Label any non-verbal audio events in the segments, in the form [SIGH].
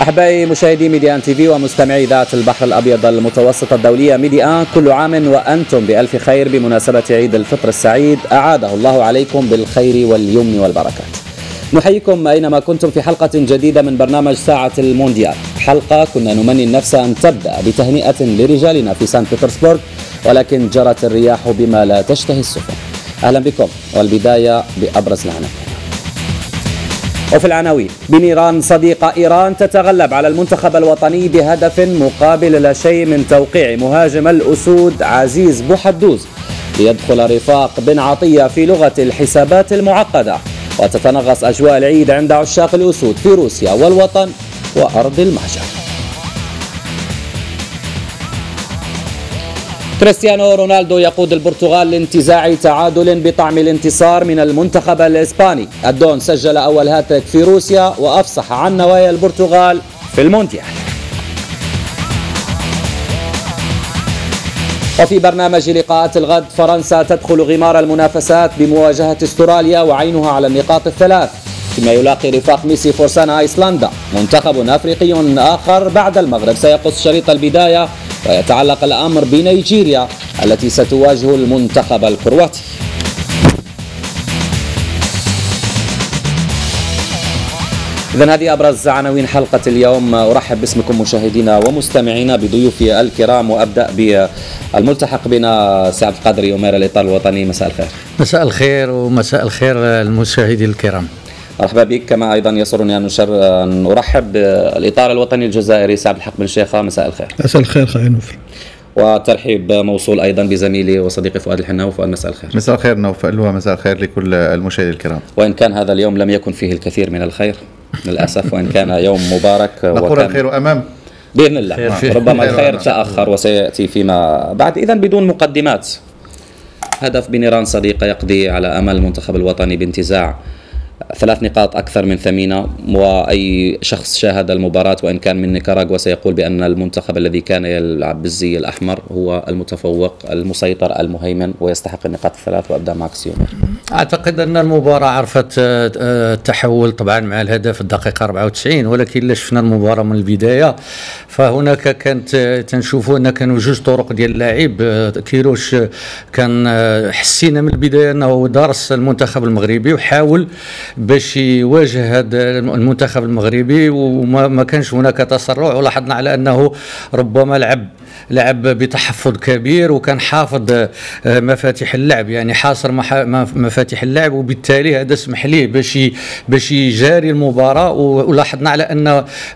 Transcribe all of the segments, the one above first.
أحبائي مشاهدي ميدي 1 تي في ومستمعي إذاعة البحر الأبيض المتوسط الدولية ميدي 1 كل عام وأنتم بألف خير بمناسبة عيد الفطر السعيد. أعاده الله عليكم بالخير واليمن والبركات. نحييكم أينما كنتم في حلقة جديدة من برنامج ساعة المونديال. حلقة كنا نمني النفس أن تبدأ بتهنئة لرجالنا في سان بطرسبورغ ولكن جرت الرياح بما لا تشتهي السفن. أهلا بكم والبداية بأبرز العناوين. وفي العناوين بنيران صديقة إيران تتغلب على المنتخب الوطني بهدف مقابل لا شيء من توقيع مهاجم الأسود عزيز بوحدوز. ليدخل رفاق بن عطية في لغة الحسابات المعقدة وتتنغص أجواء العيد عند عشاق الأسود في روسيا والوطن وأرض المهجر كريستيانو رونالدو يقود البرتغال لانتزاع تعادل بطعم الانتصار من المنتخب الإسباني. الدون سجل أول هاتريك في روسيا وأفصح عن نوايا البرتغال في المونديال. وفي برنامج لقاءات الغد فرنسا تدخل غمار المنافسات بمواجهة استراليا وعينها على النقاط الثلاث. فيما يلاقي رفاق ميسي فرسان إيسلندا. منتخب أفريقي آخر بعد المغرب. سيقص شريط البداية ويتعلق الأمر بنيجيريا التي ستواجه المنتخب الكرواتي. إذا هذه أبرز عناوين حلقة اليوم. أرحب باسمكم مشاهدينا ومستمعينا بضيوفي الكرام وأبدأ بالملتحق بنا سعد القادري أمير الإطار الوطني. مساء الخير. مساء الخير ومساء الخير المشاهدين الكرام. مرحبا بك. كما أيضا يسرني أن نشر أن أرحب بالإطار الوطني الجزائري سعد الحق بن شيخة. مساء الخير. مساء الخير خير نوفل. وترحيب موصول أيضا بزميلي وصديقي فؤاد الحناوي. فؤاد مساء الخير. مساء الخير نوفل ومساء الخير لكل المشاهدين الكرام. وإن كان هذا اليوم لم يكن فيه الكثير من الخير للأسف. وإن كان يوم مبارك نقول الخير أمام. بإذن الله. ربما الخير تأخر وسيأتي فيما بعد. اذا بدون مقدمات هدف بنيران صديقة يقضي على أمل المنتخب الوطني بانتزاع ثلاث نقاط أكثر من ثمينة وأي شخص شاهد المباراة وإن كان من نيكاراغوا سيقول بأن المنتخب الذي كان يلعب بالزي الأحمر هو المتفوق المسيطر المهيمن ويستحق النقاط الثلاث وأبدأ معك سيومر أعتقد أن المباراة عرفت التحول طبعا مع الهدف الدقيقة 94 ولكن إلا شفنا المباراة من البداية فهناك كانت تنشوفوا أن كانوا جوج طرق ديال اللاعب كيروش كان حسينا من البداية أنه درس المنتخب المغربي وحاول باش يواجه هذا المنتخب المغربي وما كانش هناك تسرع ولاحظنا على أنه ربما لعب لعب بتحفظ كبير وكان حافظ آه، مفاتيح اللعب. يعني حاصر مفاتيح اللعب وبالتالي هذا سمح ليه باش باش يجاري المباراة. ولاحظنا على ان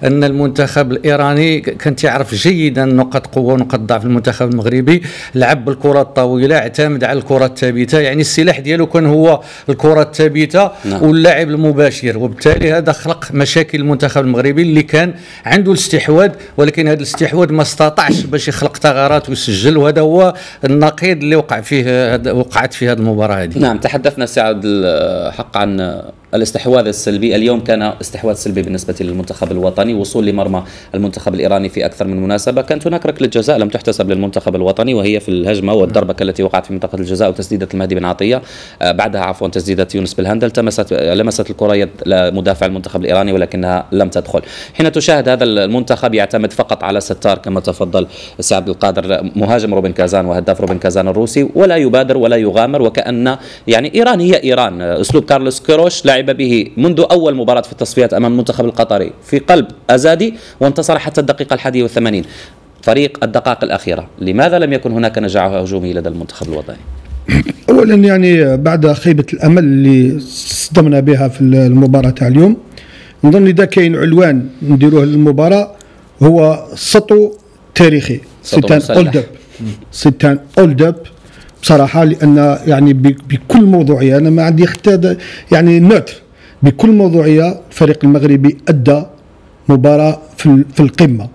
أن المنتخب الإيراني كان تعرف جيدا نقط قوة ونقط ضعف المنتخب المغربي. لعب بالكرة الطويله اعتمد على الكرة الثابتة. يعني السلاح ديالو كان هو الكرة الثابتة نعم. واللاعب المباشر. وبالتالي هذا خلق مشاكل المنتخب المغربي اللي كان عنده الاستحواذ ولكن هذا الاستحواذ ما استطاعش باش يخلق ثغرات ويسجل وهذا هو النقيض اللي وقع فيه وقعت في هذه المباراة هذه نعم تحدثنا سعد الحق عن الاستحواذ السلبي اليوم كان استحواذ سلبي بالنسبة للمنتخب الوطني وصول لمرمى المنتخب الإيراني في أكثر من مناسبة. كانت هناك ركلة جزاء لم تحتسب للمنتخب الوطني وهي في الهجمة والضربة التي وقعت في منطقة الجزاء وتسديدة المهدي بن عطية. آه، بعدها عفوا تسديدة يونس بالهندل. تمست لمست الكرة يد مدافع المنتخب الإيراني ولكنها لم تدخل. حين تشاهد هذا المنتخب يعتمد فقط على ستار كما تفضل سعد القادر مهاجم روبن كازان وهداف روبن كازان الروسي ولا يبادر ولا يغامر وكأن يعني إيران هي إيران. أسلوب كارلوس كيروش لعب به منذ أول مباراة في التصفيات أمام المنتخب القطري في قلب أزادي وانتصر حتى الدقيقة الحادية والثمانين فريق الدقائق الأخيرة. لماذا لم يكن هناك نجاح هجومي لدى المنتخب الوطني؟ [LAUGHS] اولا يعني بعد خيبة الأمل اللي صدمنا بها في المباراة تاع اليوم نظن اذا كاين عنوان نديروه للمباراة هو سطو تاريخي c'est un hold-up c'est un hold-up بصراحة لأن يعني بكل موضوعية أنا ما عندي حتى يعني neutre. بكل موضوعية الفريق المغربي أدى مباراة في في القمة.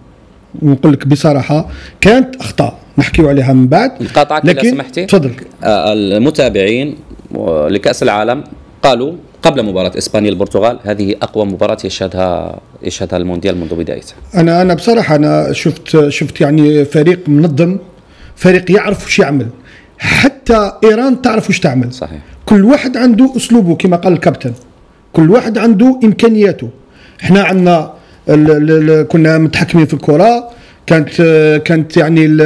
ونقول لك بصراحة كانت أخطاء. نحكيو عليها من بعد. نقاطعك لكن سمحتي؟ تفضل. آه، المتابعين لكأس العالم قالوا قبل مباراة إسبانيا البرتغال هذه أقوى مباراة يشهدها يشهدها المونديال منذ بدايته. أنا أنا بصراحة أنا شفت شفت يعني فريق منظم فريق يعرف وش يعمل. حتى إيران تعرف وش تعمل. صحيح. كل واحد عنده أسلوبه كما قال الكابتن. كل واحد عنده إمكانياته. إحنا عندنا كنا متحكمين في الكرة كانت كانت يعني ال-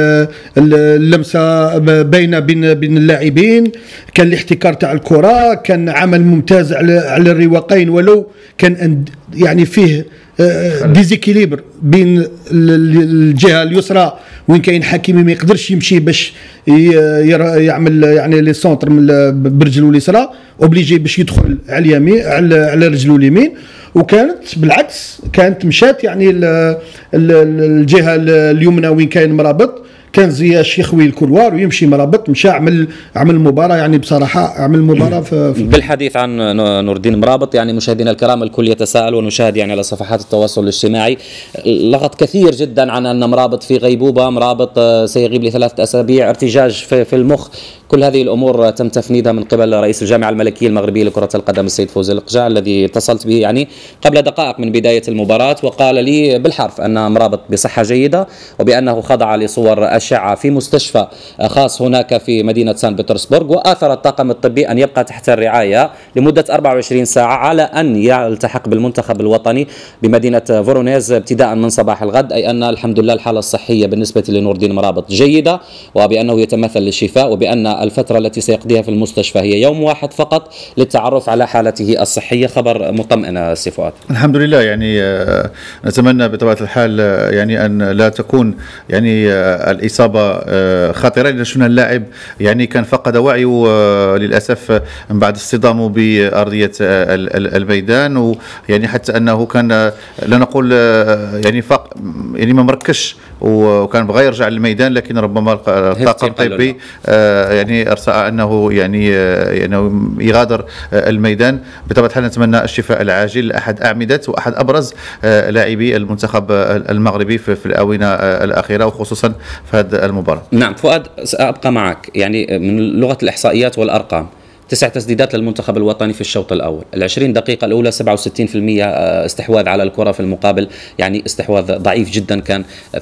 ال- اللمسة باينه بين بين اللاعبين كان الاحتكار تاع الكرة كان عمل ممتاز على على الرواقين ولو كان يعني فيه déséquilibre بين ال- ال- الجهة اليسرى وين كاين حكيمي ما يقدرش يمشي باش يعمل يعني les centres من برجلو اليسرى obligé باش يدخل على اليمين على على رجلو اليمين. وكانت بالعكس كانت مشات يعني ال- ال- ال- الجهة ال- اليمنى وين كاين مرابط. كان زياش يخوي ال couloir ويمشي مرابط مشى عمل عمل مباراة يعني بصراحة عمل مباراة في, في بالحديث عن نور الدين مرابط يعني مشاهدينا الكرام الكل يتساءل ونشاهد يعني على صفحات التواصل الاجتماعي. لغط كثير جدا عن أن مرابط في غيبوبة مرابط آه، سيغيب لثلاثه أسابيع ارتجاج في, في المخ. كل هذه الأمور تم تفنيدها من قبل رئيس الجامعة الملكيه المغربيه لكرة القدم السيد فوزي القجاع الذي اتصلت به يعني قبل دقائق من بداية المباراة وقال لي بالحرف أن مرابط بصحة جيدة وبأنه خضع لصور أشعة في مستشفى خاص هناك في مدينة سان بطرسبرغ وآثر الطاقم الطبي أن يبقى تحت الرعاية لمدة 24 ساعة على أن يلتحق بالمنتخب الوطني بمدينة فورونيز ابتداء من صباح الغد أي أن الحمد لله الحالة الصحية بالنسبة لنور الدين مرابط جيدة وبأنه يتماثل للشفاء وبأن الفترة التي سيقضيها في المستشفى هي يوم واحد فقط للتعرف على حالته الصحية. خبر مطمئن سي فؤاد الحمد لله يعني آه، نتمنى بطبيعة الحال آه، يعني أن لا تكون يعني آه، الإصابة آه، خطيره لأن شفنا اللاعب يعني كان فقد وعيه آه، من بعد اصطدامه ال- الميدان ويعني حتى أنه كان لا نقول يعني فق يعني ما مركش وكان بغى يرجع للميدان لكن ربما الطاقم الطبي آه، يعني ارسى أنه يعني آه، يعني يغادر الميدان. بطبيعة الحال نتمنى الشفاء العاجل لاحد أعمدة وأحد أبرز آه، لاعبي المنتخب آه، المغربي في الآونة آه، الأخيرة وخصوصا في هذه المباراه نعم فؤاد سأبقى معك. يعني من لغة الإحصائيات والأرقام تسع تسديدات للمنتخب الوطني في الشوط الأول. العشرين دقيقة الأولى 67% استحواذ على الكرة في المقابل يعني استحواذ ضعيف جدا كان 33%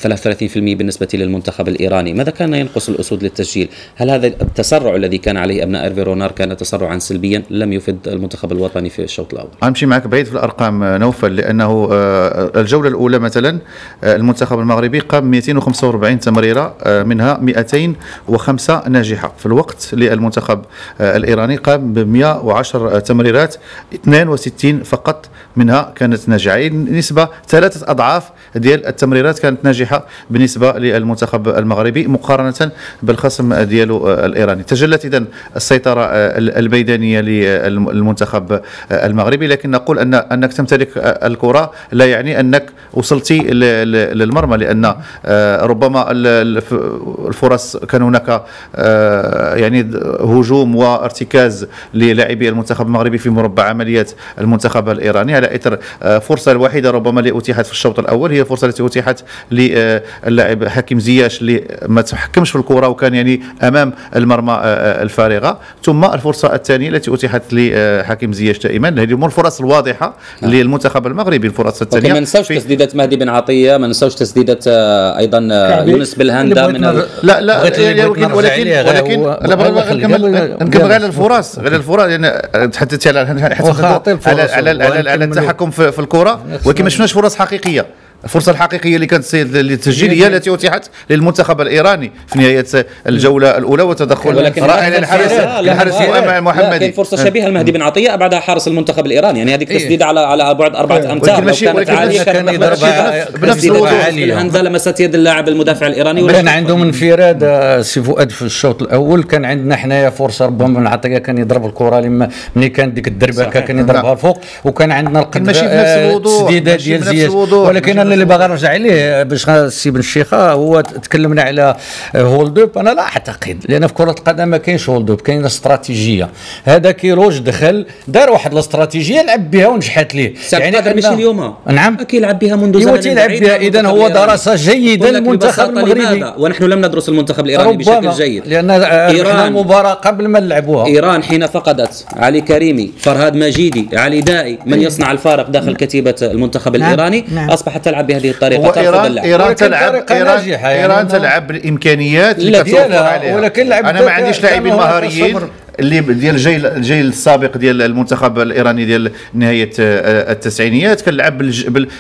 بالنسبة للمنتخب الإيراني. ماذا كان ينقص الأسود للتسجيل؟ هل هذا التسرع الذي كان عليه أبناء إيرفي رونار كان تسرعا سلبيا؟ لم يفد المنتخب الوطني في الشوط الأول. امشي معك بعيد في الأرقام آه، نوفل لأنه آه، الجولة الأولى مثلا آه، المنتخب المغربي قام 245 تمريرة آه، منها 205 ناجحة. في الوقت آه، الإيراني قام ب 110 تمريرات 62 فقط منها كانت ناجحة. يعني نسبة ثلاثة أضعاف ديال التمريرات كانت ناجحة بالنسبة للمنتخب المغربي مقارنة بالخصم ديالو الإيراني. تجلت اذا السيطرة الميدانيه للمنتخب المغربي لكن نقول أن أنك تمتلك الكرة لا يعني أنك وصلتي للمرمى لأن آه، ربما ال- ال- الفرص كان هناك آه، يعني هجوم وارتكاز للاعبي المنتخب المغربي في مربع عمليات المنتخب الإيراني على إثر آه، فرصة الوحيده ربما اللي اتيحت في الشوط الأول. هي الفرصه التي أتيحت للاعب حكيم زياش اللي ما تحكمش في الكره وكان يعني أمام المرمى آه، آه، الفارغة. ثم الفرصة الثانية التي أتيحت لحكيم زياش دائما. هذه هم الفرص الواضحة للمنتخب المغربي. الفرص الثانية ما ننساوش تسديده مهدي بن عطية ما ننساوش تسديده آه، أيضا آه،. يونس بالهندا من لا لا يعني ولكن ولكن ولكن نكمل غير الفرص. غير الفرص يعني تحدثت على الفرص. على على على, على. التحكم في, في الكرة ولكن ما شفناش فرص حقيقية. الفرصة الحقيقية اللي كانت للتسجيل هي التي أتيحت للمنتخب الإيراني في نهاية الجولة الأولى وتدخل ولكن رائع للحارس الحارس كان محمدي فرصة شبيهة لمهدي بن عطية ابعدها حارس المنتخب الإيراني. يعني هذيك إيه. تسديده على على بعد أربعة ولكن أمتار. لو ماشي- كانت ولكن عالية ماشي كانت بنفس. الهنزه لمست يد اللاعب المدافع الإيراني. كان عندهم انفراد آه، سي فؤاد في الشوط الأول. كان عندنا حنايا فرصة ربما بن عطية كان يضرب الكرة لما ملي كانت ديك الدربة. كان يضربها الفوق وكان عندنا القدرة ماشي بنفس آه، ديال بنفس زياش الوضوح، ولكن أنا اللي باغي نرجع عليه باش السي بن الشيخة هو تكلمنا على hold-up أنا لا أعتقد لأن في كرة القدم ما كاينش hold-up كاين استراتيجية هذا كيروش دخل دار واحد الاستراتيجية لعب بها ونجحت ليه يعني ماشي اليوم نعم يلعب بها منذ ايوا زمن تيلعب بها إذا هو. درس جيدا المنتخب المغربي؟ ونحن لم ندرس المنتخب الإيراني بشكل جيد لأن ربحنا إيران. المباراه قبل ما نلعبوها إيران حين فقدت علي كريمي فرهاد مجيدي علي دائي من يصنع الفارق داخل كتيبة المنتخب نعم. الإيراني نعم. أصبحت تلعب بهذه الطريقة ايران اللعب. إيران تلعب ايران يعني. إيران أنا- تلعب بالإمكانيات لا اللي كتوفر عليها. ولكن لعب أنا ما عنديش لاعبين مهاريين. اللي ديال الجيل الجيل السابق ديال المنتخب الإيراني ديال نهاية آه، التسعينيات كنلعب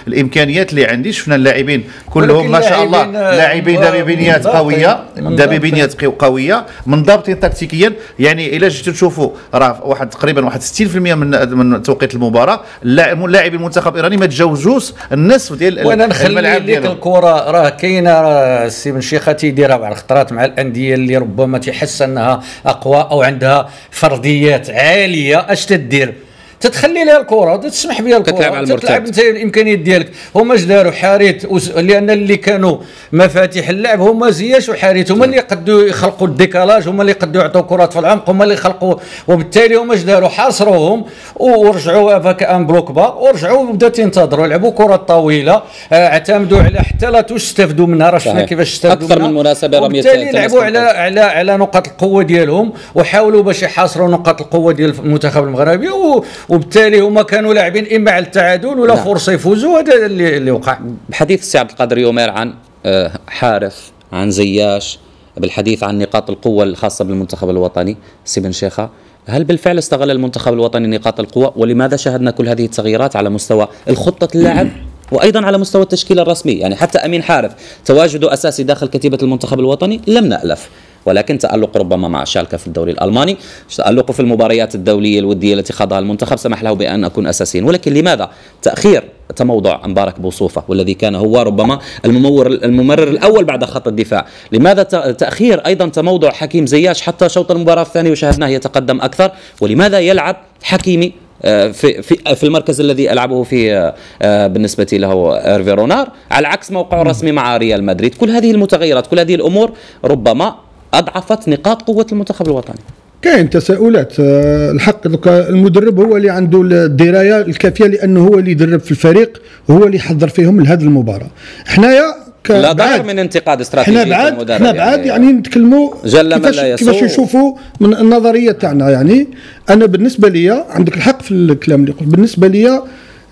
بالإمكانيات اللي عندي. شفنا اللاعبين كلهم ما شاء الله لاعبين، آه، دبيبينيات قوية منضبطين. دبيبينيات قو- قوية منضبطين تكتيكيا. يعني إلا جيتوا تشوفوا راه واحد تقريبا واحد 60% من من توقيت المباراة. اللاعب- لاعبي المنتخب الإيراني ما تجاوزوش النصف ديال وأنا نخلي لك ديالهم الكرة راه كاينة السي بن شيخه تيديرها بعض الخطرات مع الأندية اللي ربما تيحس أنها أقوى أو عندها فرديات عالية اش تدير تتخلي لها الكرة وتسمح بها الكرة تتلعب على المرتد. تتلعب انت الامكانيات ديالك هما اش داروا حارث وس- لأن اللي كانوا مفاتيح اللعب هما زياش وحارث هما اللي يقدوا يخلقوا ال décalage هما اللي يقدوا يعطوا كرات في العمق هما اللي يخلقوا وبالتالي هما اش داروا حاصروهم ورجعوا هذاك un bloc bas ورجعوا وبداو تنتظروا لعبوا كرات طويلة آه، اعتمدوا على حتى لا تستفدوا منها راه شفنا. كيفاش استفدوا منها. من مناسبة رمية وبالتالي لعبوا على. على على نقاط القوة ديالهم وحاولوا باش يحاصروا نقاط القوة ديال المنتخب المغربي و- وبالتالي هما كانوا لاعبين إما على التعادل ولا نعم. فرصة يفوزوا هذا اللي اللي وقع. بحديث السي عبد القادر يومير عن آه، حارث عن زياش بالحديث عن نقاط القوة الخاصة بالمنتخب الوطني. سي بن شيخة هل بالفعل استغل المنتخب الوطني نقاط القوة؟ ولماذا شاهدنا كل هذه التغييرات على مستوى الخطة اللعب [COUGHS] وأيضا على مستوى التشكيله الرسمي؟ يعني حتى أمين حارث تواجده أساسي داخل كتيبة المنتخب الوطني لم نألف. ولكن تألق ربما مع شالكة في الدوري الألماني. تألقه في المباريات الدولية الودية التي خاضها المنتخب. سمح له بأن أكون أساسيا ولكن لماذا تأخير تموضع مبارك بوصوفة والذي كان هو ربما الممور الممرر الأول بعد خط الدفاع؟ لماذا تأخير أيضا تموضع حكيم زياش حتى شوط المباراة الثاني وشاهدناه يتقدم أكثر؟ ولماذا يلعب حكيمي آه، في في في المركز الذي يلعبه في آه، آه، بالنسبة له ايرفي رونار؟ على عكس موقعه الرسمي مع ريال مدريد. كل هذه المتغيرات كل هذه الأمور ربما أضعفت نقاط قوة المنتخب الوطني. كاين تساؤلات. آه، الحق المدرب هو اللي عنده الدراية الكافية لأنه هو اللي يدرب في الفريق وهو اللي يحضر فيهم لهذه المباراة. حنايا لا ضرر من انتقاد استراتيجي إحنا بعد المدرب إحنا بعد يعني نتكلموا جل من كيفاش كيفاش. نشوفوا من النظرية تاعنا. يعني أنا بالنسبة لي عندك الحق في الكلام اللي قلت. بالنسبة لي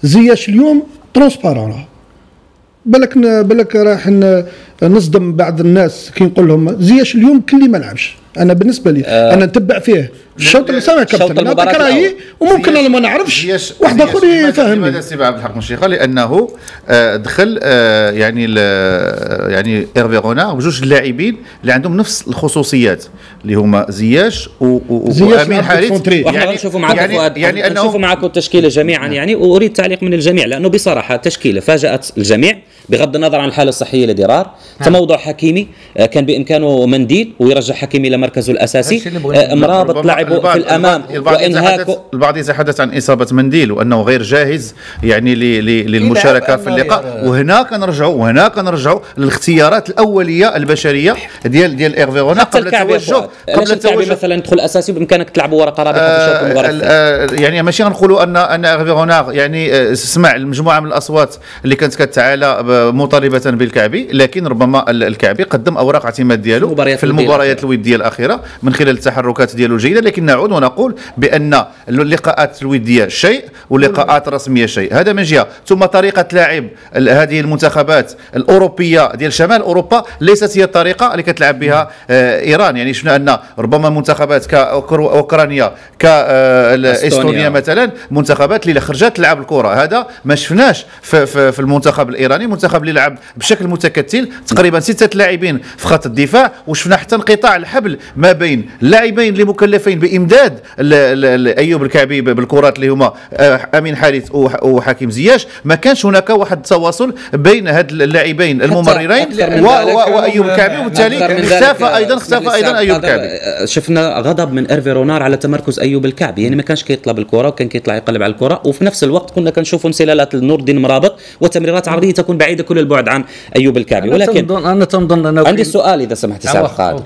زياش اليوم transparent. بالك بالك راح نصدم بعض الناس كي نقول لهم زياش اليوم كلي ما لعبش. أنا بالنسبة لي آه. أنا نتبع فيه. في الشوط اللي سامع كابتن نعطيك رأيي. وممكن أنا ما نعرفش. واحد آخر يفهمني. لماذا سي عبد الحق بن الشيخة لأنه آه، دخل آه، يعني ال- يعني إيرفي رونار بجوج لاعبين اللي عندهم نفس الخصوصيات اللي هما زياش وأمين حارث. يعني غنشوفوا معكم يعني فؤاد يعني غنشوفوا انه معكم التشكيلة جميعا يعني واريد تعليق من الجميع لأنه بصراحة تشكيله فاجأت الجميع بغض النظر عن الحالة الصحية لدرار تموضع حكيمي آه، كان بإمكانه منديل ويرجع حكيمي إلى مركزه الأساسي. آه، مرابط ربما لعبه في الأمام البعض- البعض يتحدث وانهاكه البعض يتحدث عن إصابة منديل وأنه غير جاهز يعني ل- ل- للمشاركة في اللقاء. وهنا كنرجعوا وهنا كنرجعوا للاختيارات الأولية البشرية ديال ديال إيرفي رونار حتى قبل التوجه قبل الكعبي التوجه مثلا يدخل أساسي بامكانك تلعبوا ورقة رابحه في الشوط المباراة؟ ال- الثاني. آه، يعني ماشي غنقولوا ان أن إيرفي رونار يعني آه، سمع المجموعة من الأصوات اللي كانت كتعالى مطالبة بالكعبي لكن ربما ال- الكعبي قدم أوراق اعتماد ديالو في المباريات الوديه الأخيرة. من خلال التحركات ديالو الجيدة لكن نعود ونقول بأن اللقاءات الوديه شيء واللقاءات الرسمية شيء. هذا من جهة. ثم طريقة لعب هذه المنتخبات الأوروبية ديال شمال أوروبا ليست هي الطريقة اللي كتلعب بها آه، إيران. يعني شفنا أن ربما منتخبات كاوكرانيا كاستونيا أستونيا. مثلا منتخبات اللي خرجت تلعب الكره هذا ما شفناش في, في, في المنتخب الإيراني المنتخب اللي لعب بشكل متكتل تقريبا ستة لاعبين في خط الدفاع وشفنا حتى انقطاع الحبل ما بين اللاعبين اللي مكلفين بإمداد ال- ال- ال- أيوب الكعبي بالكرات اللي هما آه، أمين حارث وح- وحكيم زياش. ما كانش هناك واحد التواصل بين هاد اللاعبين الممررين وأيوب الكعبي وبالتالي اختفى أيضا اختفى أيضا أيوب الكعبي. آه، شفنا غضب من إيرفي رونار على تمركز أيوب الكعبي. يعني ما كانش كيطلب الكرة وكان كيطلع يقلب على الكرة. وفي نفس الوقت كنا كنشوفوا انسلالات لنور الدين مرابط وتمريرات عرضية تكون بعيدة كل البعد عن أيوب الكعبي. ولكن تنظن أنا تنظن أنا عندي سؤال إذا سمحت سعد خالد.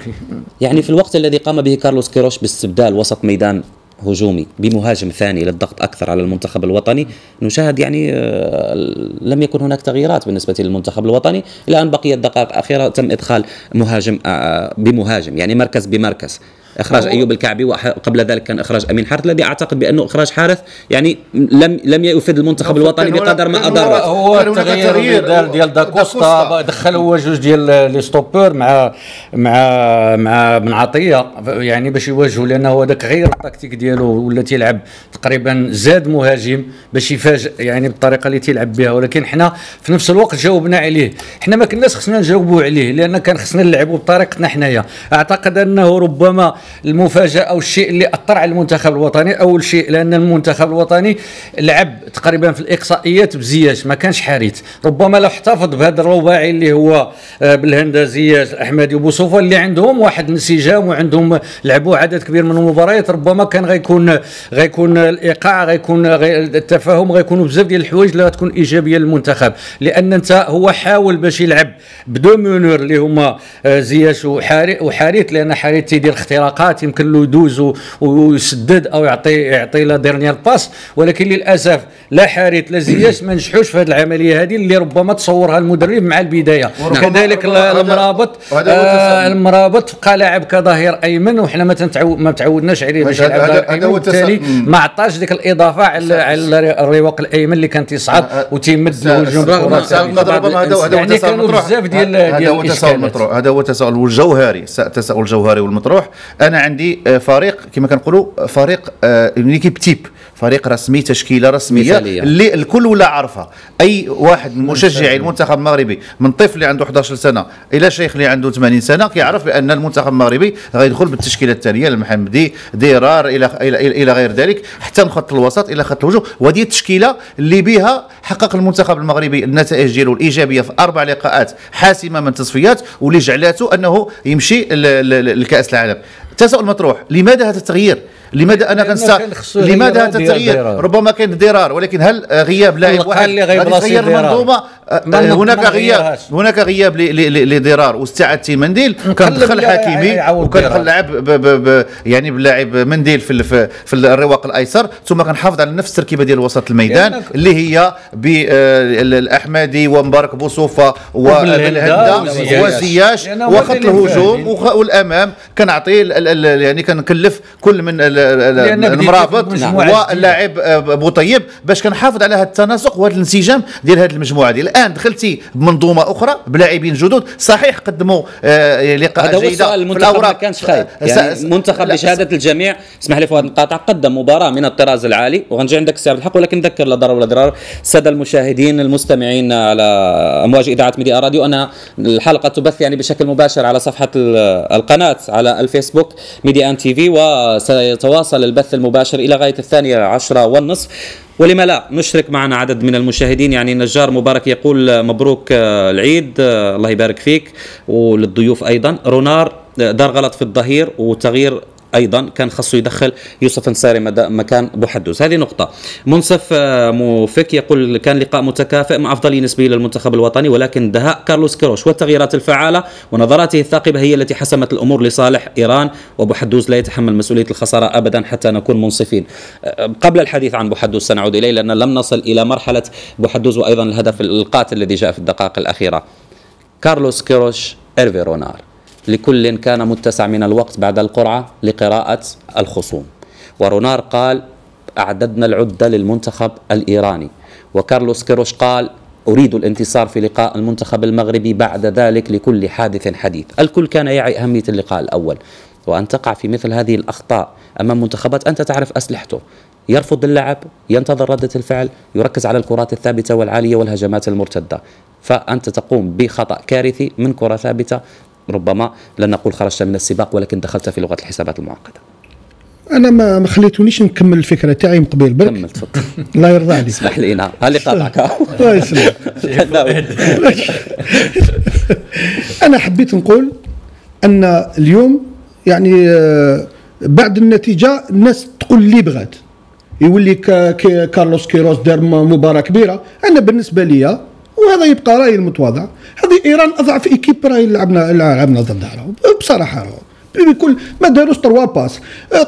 يعني في الوقت الذي قام به كارلوس كيروش باستبدال وسط ميدان هجومي بمهاجم ثاني للضغط أكثر على المنتخب الوطني نشاهد يعني آه، لم يكن هناك تغييرات بالنسبة للمنتخب الوطني. إلى أن بقيت دقائق أخيرة تم إدخال مهاجم آه، بمهاجم يعني مركز بمركز. إخراج أيوب الكعبي وقبل ذلك كان إخراج أمين حارث. الذي أعتقد بأنه إخراج حارث يعني لم لم يفيد المنتخب الوطني بقدر ما أضر. هو التغيير ديال داكوستا دخل هو جوج ديال les stoppeurs مع مع مع بن عطية. يعني باش يواجهوا لأنه هذاك غير التكتيك ديالو ولا تيلعب تقريبا زاد مهاجم باش يفاجئ يعني بالطريقة اللي تيلعب بها. ولكن حنا في نفس الوقت جاوبنا عليه. حنا ما كناش خصنا نجاوبوا عليه لأن كان خصنا نلعبوا بطريقتنا حنايا. أعتقد أنه ربما المفاجأة أو الشيء اللي اثر على المنتخب الوطني. أول شيء لأن المنتخب الوطني لعب تقريبا في الإقصائيات بزياش ما كانش حارث ربما لو احتفظ بهذا الرباعي اللي هو آه، بالهندا زياش احمدي وبوصوفه اللي عندهم واحد الانسجام وعندهم لعبوا عدد كبير من المباريات ربما كان غيكون غيكون الإيقاع غيكون غي التفاهم غيكونوا بزاف ديال الحوايج اللي غتكون إيجابية للمنتخب. لأن أنت هو حاول باش يلعب ب deux meneurs اللي هما آه، زياش وحارث لأن حارث تيدير اختراقات يمكن له يدوز ويسدد أو يعطي يعطي la dernière passe ولكن للأسف لا حارث لا زياش ما نجحوش في هذه العملية هذه اللي ربما تصورها المدرب مع البداية. كذلك المرابط آه المرابط بقى لاعب كظهير أيمن وحنا ما ما تعودناش عليه باش يلعب ظهير أيمن. وبالتالي ما عطاش ديك الإضافة على الرواق الأيمن اللي كان تيصعد وتيمد الهجوم يعني كانوا بزاف ديال هذا هو التساؤل المطروح. هذا هو التساؤل والجوهري التساؤل الجوهري والمطروح. أنا عندي آه، فريق كما كنقولوا فريق ليكيب تيب فريق رسمي تشكيلة رسمية مثالية. اللي الكل ولا عارفها. أي واحد من مشجعي المنتخب المغربي من طفل اللي عنده 11 سنة إلى شيخ اللي عنده 80 سنة كيعرف بأن المنتخب المغربي غيدخل بالتشكيلة الثانية المحمدي ديرار إلى إلى إلى غير ذلك حتى من خط الوسط إلى خط الهجوم. وهذه التشكيلة اللي بها حقق المنتخب المغربي النتائج ديالو الإيجابية في أربع لقاءات حاسمة من التصفيات واللي جعلته أنه يمشي لكأس العالم. تساؤل مطروح. لماذا هذا التغيير؟ لماذا أنا كنسى لماذا هذا التغيير ربما كان ضرار ولكن هل غياب لاعب واحد؟ غير المنظومه هناك غياب هناك غياب لضرار واستعادة منديل. كندخل حكيمي وكندخل لاعب يعني بلاعب منديل في في الرواق الأيسر. ثم كنحافظ على نفس التركيبه ديال وسط الميدان اللي هي بالاحمدي ومبارك بوصوفه والهندا وزياش. وخط الهجوم والأمام كنعطي يعني كنكلف كل من المرافق واللاعب بوطيب باش كنحافظ على هذا التناسق وهذا الانسجام ديال هذه المجموعة دي. الآن دخلتي بمنظومة أخرى بلاعبين جدد. صحيح قدموا آه لقاء جيدة. المنتخب ما كانش خايب. يعني المنتخب بشهاده الجميع اسمح لي فؤاد نقاطع قدم مباراة من الطراز العالي وغنجي عندك سي الحق ولكن نذكر لا ضرر ولا ضرار. الساده المشاهدين المستمعين على أمواج إذاعة ميديا راديو أن الحلقة تبث يعني بشكل مباشر على صفحة القناة على الفيسبوك ميديا إن تي في وسيتواصل البث المباشر إلى غاية الثانية عشرة والنصف. ولما لا نشرك معنا عدد من المشاهدين. يعني نجار مبارك يقول مبروك آه، العيد آه، الله يبارك فيك. وللضيوف أيضا رونار آه، دار غلط في الظهير وتغيير أيضا كان خصو يدخل يوسف نصاري مكان بوحدوز هذه نقطة. منصف آه، موفك يقول كان لقاء متكافئ مع افضليه نسبيه للمنتخب الوطني ولكن دهاء كارلوس كيروش والتغييرات الفعالة ونظراته الثاقبة هي التي حسمت الأمور لصالح إيران وبوحدوز لا يتحمل مسؤولية الخسارة ابدا حتى نكون منصفين. آه، قبل الحديث عن بوحدوز سنعود إليه لأن لم نصل إلى مرحلة بوحدوز وأيضا الهدف القاتل الذي جاء في الدقائق الأخيرة. كارلوس كيروش إيرفي رونار. لكل كان متسع من الوقت بعد القرعة لقراءة الخصوم. ورونار قال أعددنا العدة للمنتخب الإيراني. وكارلوس كيروش قال أريد الانتصار في لقاء المنتخب المغربي بعد ذلك لكل حادث حديث. الكل كان يعي أهمية اللقاء الأول. وأن تقع في مثل هذه الأخطاء أمام منتخبات أنت تعرف أسلحته. يرفض اللعب ينتظر ردة الفعل يركز على الكرات الثابتة والعالية والهجمات المرتدة. فأنت تقوم بخطأ كارثي من كرة ثابتة ربما لن نقول خرجت من السباق ولكن دخلت في لغة الحسابات المعقدة. أنا ما ما خليتونيش نكمل الفكرة تاعي من قبيل. برك؟ كمل تفضل. الله يرضى عليك. اسمح لي نعم هل قاطعك الله يسلمك. [LAUGHS] أنا حبيت نقول أن اليوم يعني آه، بعد النتيجة الناس تقول اللي بغات. يولي كارلوس كيروس دار مباراة كبيرة. أنا بالنسبة لي وهذا يبقى رأيي المتواضع هذه إيران أضعف إيكيب راهي لعبنا لعبنا ضدها بصراحة بكل ما داروش تروا باس.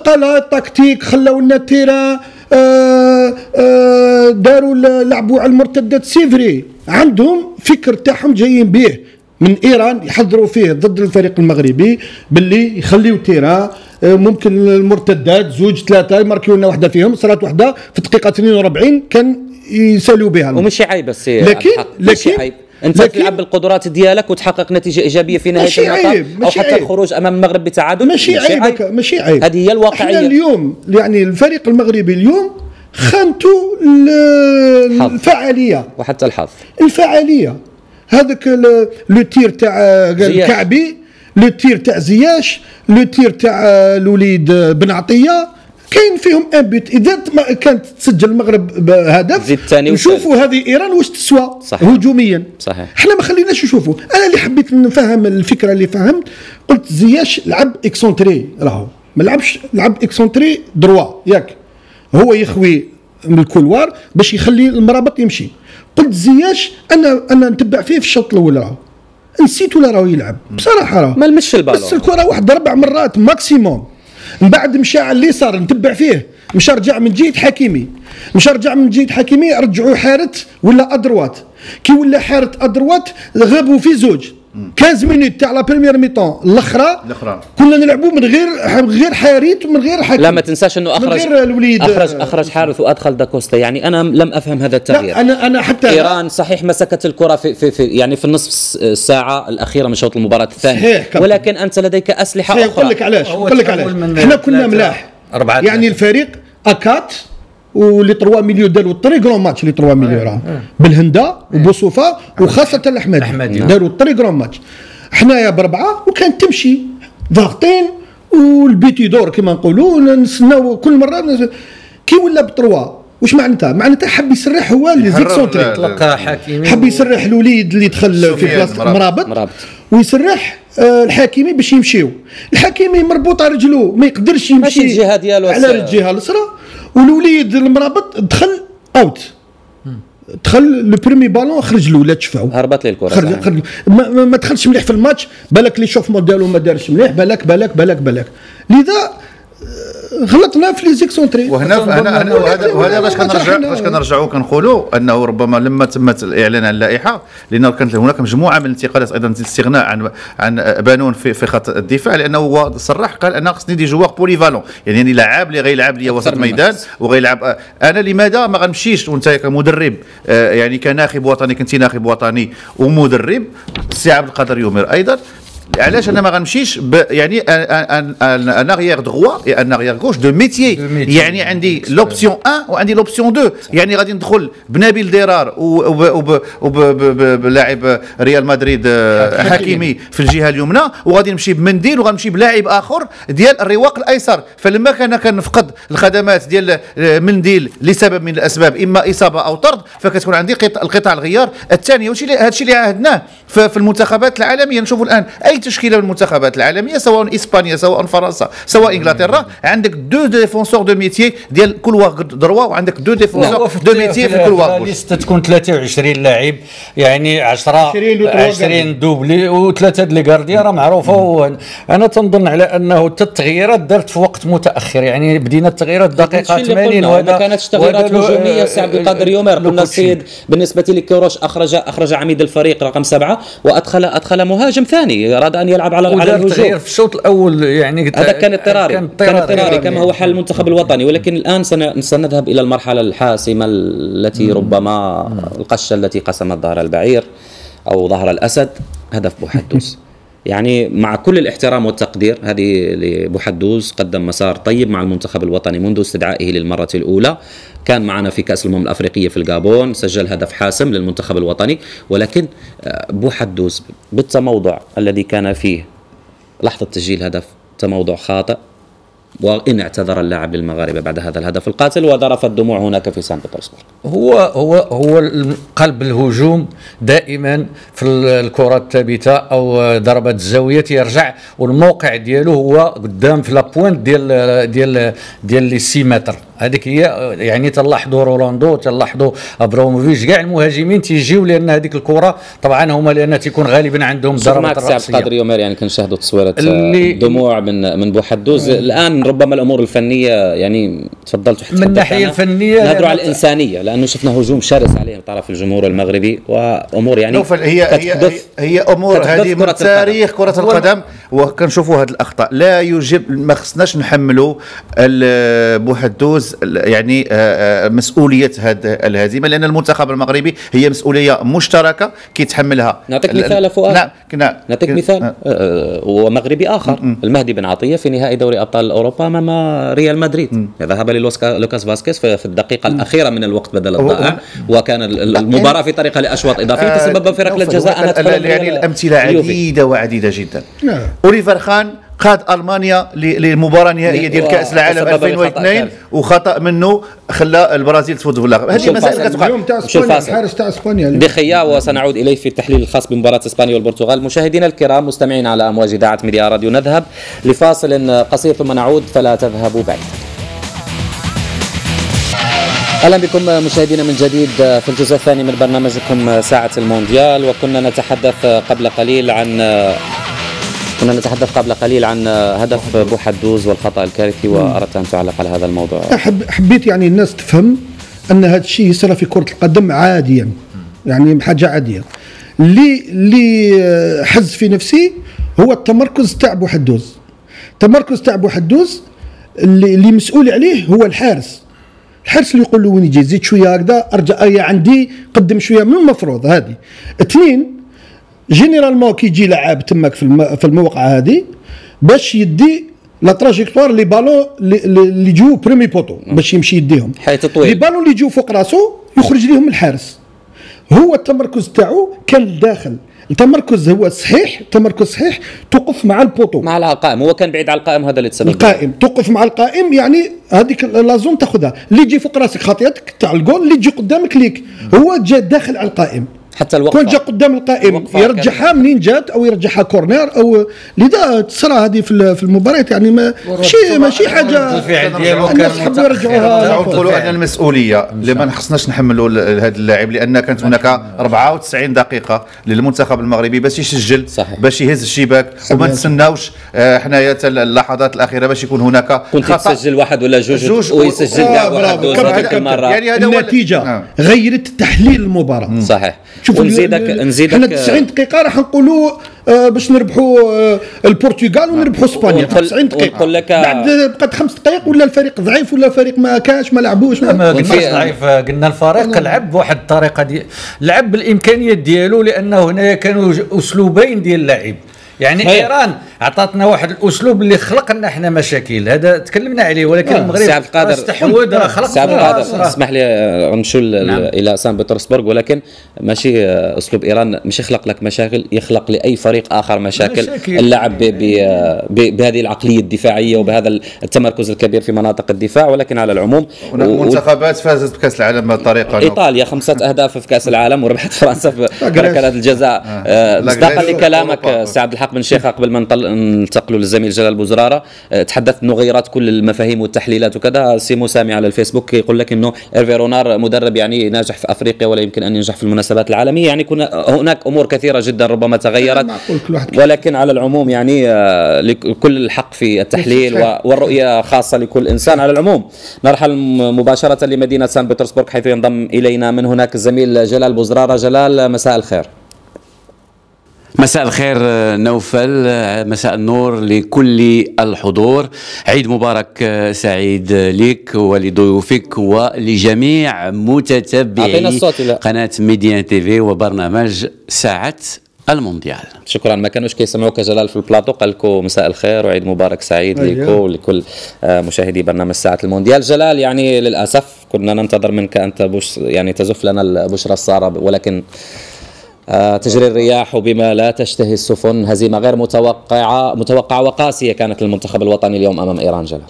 قال تكتيك خلاو لنا terrain آه، آه، داروا لعبوا على المرتدات c'est vrai. عندهم فكر تاعهم جايين به من إيران يحضروا فيه ضد الفريق المغربي باللي يخليو terrain آه، ممكن المرتدات زوج ثلاثة يماركيو لنا واحدة فيهم. صارت واحدة في الدقيقه 42 كان يسألوا بها. ومشي عيب بس لكن لكن عيب. أنت لكن تلعب بالقدرات ديالك وتحقق نتيجة إيجابية في نهاية ماشي عيب، أو ماشي حتى عيب. الخروج أمام المغرب بتعادل؟ ماشي عيب. هكا، ماشي عيب. هذه هي إحنا الواقعيه اليوم يعني الفريق المغربي اليوم حظ. الفعالية. وحتى الحظ. الفعالية. هذاك لو تير تاع. الكعبي لو تير تاع زياش لو تير تاع الوليد بن عطية كاين فيهم ان بيت. إذا ما كانت تسجل المغرب بهدف زيد الثاني نشوفوا هذه إيران واش تسوى صحيح. هجوميا. صحيح. إحنا ما خليناش نشوفوا. أنا اللي حبيت نفهم الفكرة اللي فهمت قلت زياش لعب excentré راهو. ما لعبش لعب excentré droit ياك. هو يخوي من ال couloir باش يخلي المرابط يمشي. قلت زياش أنا أنا نتبع فيه في الشوط الأول راهو. نسيت ولا راهو يلعب. بصراحة راهو. ما لمسش البالون. بس الكرة واحد أربع مرات maximum. من بعد مشى على اليسار نتبع فيه. مشى رجع من جهة حكيمي. مشى رجع من جهة حكيمي رجعوا حارث ولا à droite. كي ولا حارث à droite غابوا في زوج. 15 minutes تاع la première mi-temps الأخرى الأخرى. كنا نلعبوا من غير من غير حارث ومن غير حكيمي لا ما تنساش إنه من اخرج غير الوليد. اخرج أخرج حارث وأدخل داكوستا يعني أنا لم أفهم هذا التغيير. لا أنا أنا حتى إيران صحيح مسكت الكرة في, في, في يعني في النصف الساعة الأخيرة من شوط المباراة الثاني. ولكن أنت لديك أسلحة صحيح، أخرى. نقول لك علاش نقول لك علاش. من إحنا كنا ملاح. أربعة يعني. الفريق اكات ولي 3 مليون داروا طري كرون ماتش لي 3 مليون راه. بالهندا وبوصوفا وخاصة الأحمدي. الأحمدي. داروا طري كرون ماتش. حنايا بربعه وكانت تمشي. ضاغطين والبيت يدور كما نقولوا نستناو كل مرة نس- كي ولا بتروا؟ واش معناتها؟ معناتها حب يسرح هو اللي زيك سونتري لا- تلقى حكيمي حب يسرح الوليد اللي دخل في بلاصة مرابط. مرابط. ويسرح آه، الحكيمي باش يمشيو. الحكيمي مربوطه رجلو ما يقدرش يمشي ماشي الجهة ديالو على الجهة اليسرى والوليد المرابط دخل اوت. دخل لو بريمي بالون خرج له لا تشفعوا هربت لي الكرة خرج. خرج ما, ما, ما دخلش مليح في الماتش. بالك لي شوفمون ديالو ما دارش مليح بالك بالك بالك بالك. لذا غلطنا في لي زيكسونتري وهنا هنا هنا وهذا وهذا باش كنرجع باش كنرجعوا كنقولوا أنه ربما لما تمت الإعلان عن اللائحة لأن كانت هناك مجموعة من الانتقالات أيضا الاستغناء عن عن بانون في في خط الدفاع لأنه هو صرح قال أنا خصني دي جوار بوليفالون يعني يعني لاعب اللي غيلعب لي وسط ميدان. وغيلعب أنا لماذا ما غنمشيش؟ وأنت كمدرب آه، يعني كناخب وطني كنت ناخب وطني ومدرب السي عبد القادر يومير أيضا علاش أنا ما غنمشيش ب- يعني un arrière droit اي أن اريير غوش دو ميتيي. يعني عندي l'option 1 وعندي l'option 2 يعني غادي ندخل بنبيل ديرار وبلاعب ريال مدريد آه، حكيمي. في الجهة اليمنى. وغادي نمشي بمنديل وغنمشي بلاعب آخر ديال الرواق الأيسر. فلما كان كنفقد الخدمات ديال آه، منديل لسبب من الأسباب إما إصابة أو طرد فكتكون عندي قط- القطاع الغيار الثانية وشي هذا الشيء اللي عهدناه في المنتخبات العالمية. نشوفوا الآن أي تشكيلة من المنتخبات العالمية سواء إسبانيا سواء فرنسا سواء إنجلترا عندك deux défenseurs de métier ديال كل واحد droit وعندك deux défenseurs de métier في كل واحد ليست تكون 23 لاعب يعني 10 20 وتروا 20 doublés وثلاثه les gardiens راه معروفة. أنا تنظن على أنه حتى التغييرات دارت في وقت متأخر. يعني بدينا التغييرات دقيقة الشيء اللي 80 قلنا، وهذا ما كانتش تغييرات هجومية سي عبد القادر يومير قلنا. السيد بالنسبة لكيروش أخرج أخرج عميد الفريق رقم سبعة وادخل أدخل مهاجم ثاني أراد أن يلعب على على الهجوم. في الشوط الأول يعني هذا كان اضطراري. كان كان اضطراري كما هو حال المنتخب الوطني. ولكن الآن سن- سنذهب إلى المرحلة الحاسمة التي ربما القشة التي قسمت ظهر البعير أو ظهر الأسد هدف بوحدوس. [LAUGHS] يعني مع كل الاحترام والتقدير هذه لبوحدوس قدم مسار طيب مع المنتخب الوطني منذ استدعائه للمرة الأولى. كان معنا في كأس الأمم الأفريقية في الجابون سجل هدف حاسم للمنتخب الوطني. ولكن آه، بوحدوس بالتموضع الذي كان فيه لحظة تسجيل هدف تموضع خاطئ. وإن اعتذر اللاعب للمغاربة بعد هذا الهدف القاتل وذرفت الدموع هناك في سان بطرسبورغ. هو هو هو قلب الهجوم دائما في ال- الكرة الثابتة أو ضربة الزاوية. يرجع والموقع ديالو هو قدام في لابوينت ديال ديال ديال les 6 متر. هذيك هي يعني تلاحظوا رولاندو تلاحظوا أبراموفيتش كاع المهاجمين تيجيو لأن هذيك الكرة طبعا هما لأن تيكون غالبا عندهم ضربات الراسيه قادر يومير يعني كنشاهدوا تصويره اللي دموع من من بوحدوز الآن ربما الأمور الفنية يعني تفضلت من الناحيه الفنية نهضروا على الإنسانية لأنه شفنا هجوم شرس عليه من طرف الجمهور المغربي وأمور يعني هي هي هي أمور هذه من تاريخ كرة القدم. وكنشوفوا هذه الأخطاء. لا يجب ما خصناش نحملوا بوحدوز يعني آه، آه، مسؤولية هذه. الهزيمه لأن المنتخب المغربي هي مسؤولية مشتركة كيتحملها نعطيك مثال فؤاد. نعم كنا نعطيك مثال. آه. ومغربي آخر. م -م. المهدي بن عطية في نهائي دوري أبطال أوروبا أمام ريال مدريد. ذهب للوكاس فاسكيز في الدقيقة الأخيرة من الوقت بدل الضائع. وكان المباراة في طريقة لأشواط إضافية تسبب في ركله جزاء يعني الأمثلة عديدة وعديدة جدا. نعم. اوليفر خان قاد ألمانيا للمباراة النهائية ديال كأس العالم 2002 وخطأ منه خلى البرازيل تفوز باللقب. هذه مسائل كتبقى. اليوم تاع إسبانيا الحارس تاع إسبانيا دي خيا وسنعود إليه في التحليل الخاص بمباراة إسبانيا والبرتغال. مشاهدينا الكرام مستمعين على أمواج إذاعة ميديا راديو نذهب لفاصل قصير ثم نعود فلا تذهبوا بعيدا أهلا بكم مشاهدينا من جديد في الجزء الثاني من برنامجكم ساعة المونديال وكنا نتحدث قبل قليل عن كنا نتحدث قبل قليل عن هدف بوحدوز والخطأ الكارثي وأردت أن تعلق على هذا الموضوع. أحب حبيت يعني الناس تفهم أن هذا الشيء يصير في كرة القدم عاديا يعني حاجة عادية. اللي اللي حز في نفسي هو التمركز تاع بوحدوز التمركز تاع بوحدوز اللي, اللي مسؤول عليه هو الحارس. الحارس اللي يقول له وين يجي زيد شوية هكذا أرجع عندي قدم شوية من المفروض هذه اثنين généralement كيجي لعاب تماك في, في الموقع هذه باش يدي la trajectoire les ballons اللي يجيو premier poteau باش يمشي يديهم. حيث طويل. les ballons اللي يجيو فوق راسو يخرج ليهم الحارس. هو التمركز تاعو كان داخل. التمركز هو صحيح التمركز صحيح توقف مع ال poteau مع القائم هو كان بعيد على القائم هذا اللي تسبب. القائم. توقف مع القائم يعني هذيك la zone تاخذها. اللي يجي فوق راسك خطيتك تاع الجول اللي يجي قدامك ليك. هو جا داخل على القائم. حتى الوقفة. كون جا قدام القائم يرجعها منين جات أو يرجعها كورنير أو لذا تصرى هذه في المباريات يعني ما ماشي ماشي حاجة الناس حبوا يرجعوها نقولوا أن المسؤولية اللي ما خصناش نحملوا هذا اللاعب لأن كانت هناك 94 دقيقة للمنتخب المغربي باش يسجل. باش يهز الشباك. وما نتسناوش آه، حنايا اللحظات الأخيرة باش يكون هناك كنت تسجل واحد ولا جوج, جوج ويسجل كاع واحد يعني هذا النتيجة غيرت تحليل المباراة. صحيح. شوف نزيدك نزيدك إحنا 90 دقيقة راح نقولوا آه باش نربحوا آه البرتغال ونربحوا إسبانيا. 90 دقيقة. لك بعد بقات خمس دقائق ولا الفريق ضعيف ولا الفريق ما كاش ما لعبوش ما, ما قلناش ضعيف. قلنا الفريق لعب بواحد الطريقة دي لعب بالامكانيات ديالو لأنه هنايا كانوا أسلوبين ديال اللعب. يعني هي. ايران عطاتنا واحد الاسلوب اللي خلق لنا إحنا مشاكل هذا تكلمنا عليه ولكن آه. المغرب سعد القادر استحوذ راه خلق سعد القادر اسمح لي آه، نمشوا نعم. إلى سان بطرسبرغ ولكن ماشي آه، اسلوب ايران مش يخلق لك مشاكل يخلق لاي فريق اخر مشاكل, مشاكل. اللعب بهذه العقليه الدفاعيه وبهذا التمركز الكبير في مناطق الدفاع ولكن على العموم المنتخبات فازت بكاس العالم بطريقه ايطاليا خمسه اهداف في كاس العالم وربحت فرنسا في ركلات الجزاء مصداقا لكلامك سعد الحق بن شيخه قبل ما ننتقلوا للزميل جلال بوزراره أه، تحدثت انه غيرت كل المفاهيم والتحليلات وكذا. سيمو سامي على الفيسبوك يقول لك إنه إيرفي رونار مدرب يعني ناجح في أفريقيا ولا يمكن أن ينجح في المناسبات العالمية. يعني كنا هناك أمور كثيرة جدا ربما تغيرت. ولكن على العموم يعني أه، لكل الحق في التحليل والرؤية خاصة لكل إنسان. على العموم نرحل مباشرة لمدينة سان بطرسبورغ حيث ينضم إلينا من هناك الزميل جلال بوزراره جلال مساء الخير. مساء الخير نوفل مساء النور لكل الحضور. عيد مبارك سعيد لك ولضيوفك ولجميع متتبعي قناة ميديان تيفي وبرنامج ساعة المونديال. شكرا. ما كانوش كيسمعوك جلال في البلاطو قال لكم مساء الخير وعيد مبارك سعيد أيوه. لكم ولكل آه، مشاهدي برنامج ساعة المونديال. جلال يعني للأسف كنا ننتظر منك أنت بش يعني تزف لنا البشرى السارة ولكن آه، تجري الرياح بما لا تشتهي السفن هزيمة غير متوقعة متوقعة وقاسية كانت للمنتخب الوطني اليوم أمام إيران جلال.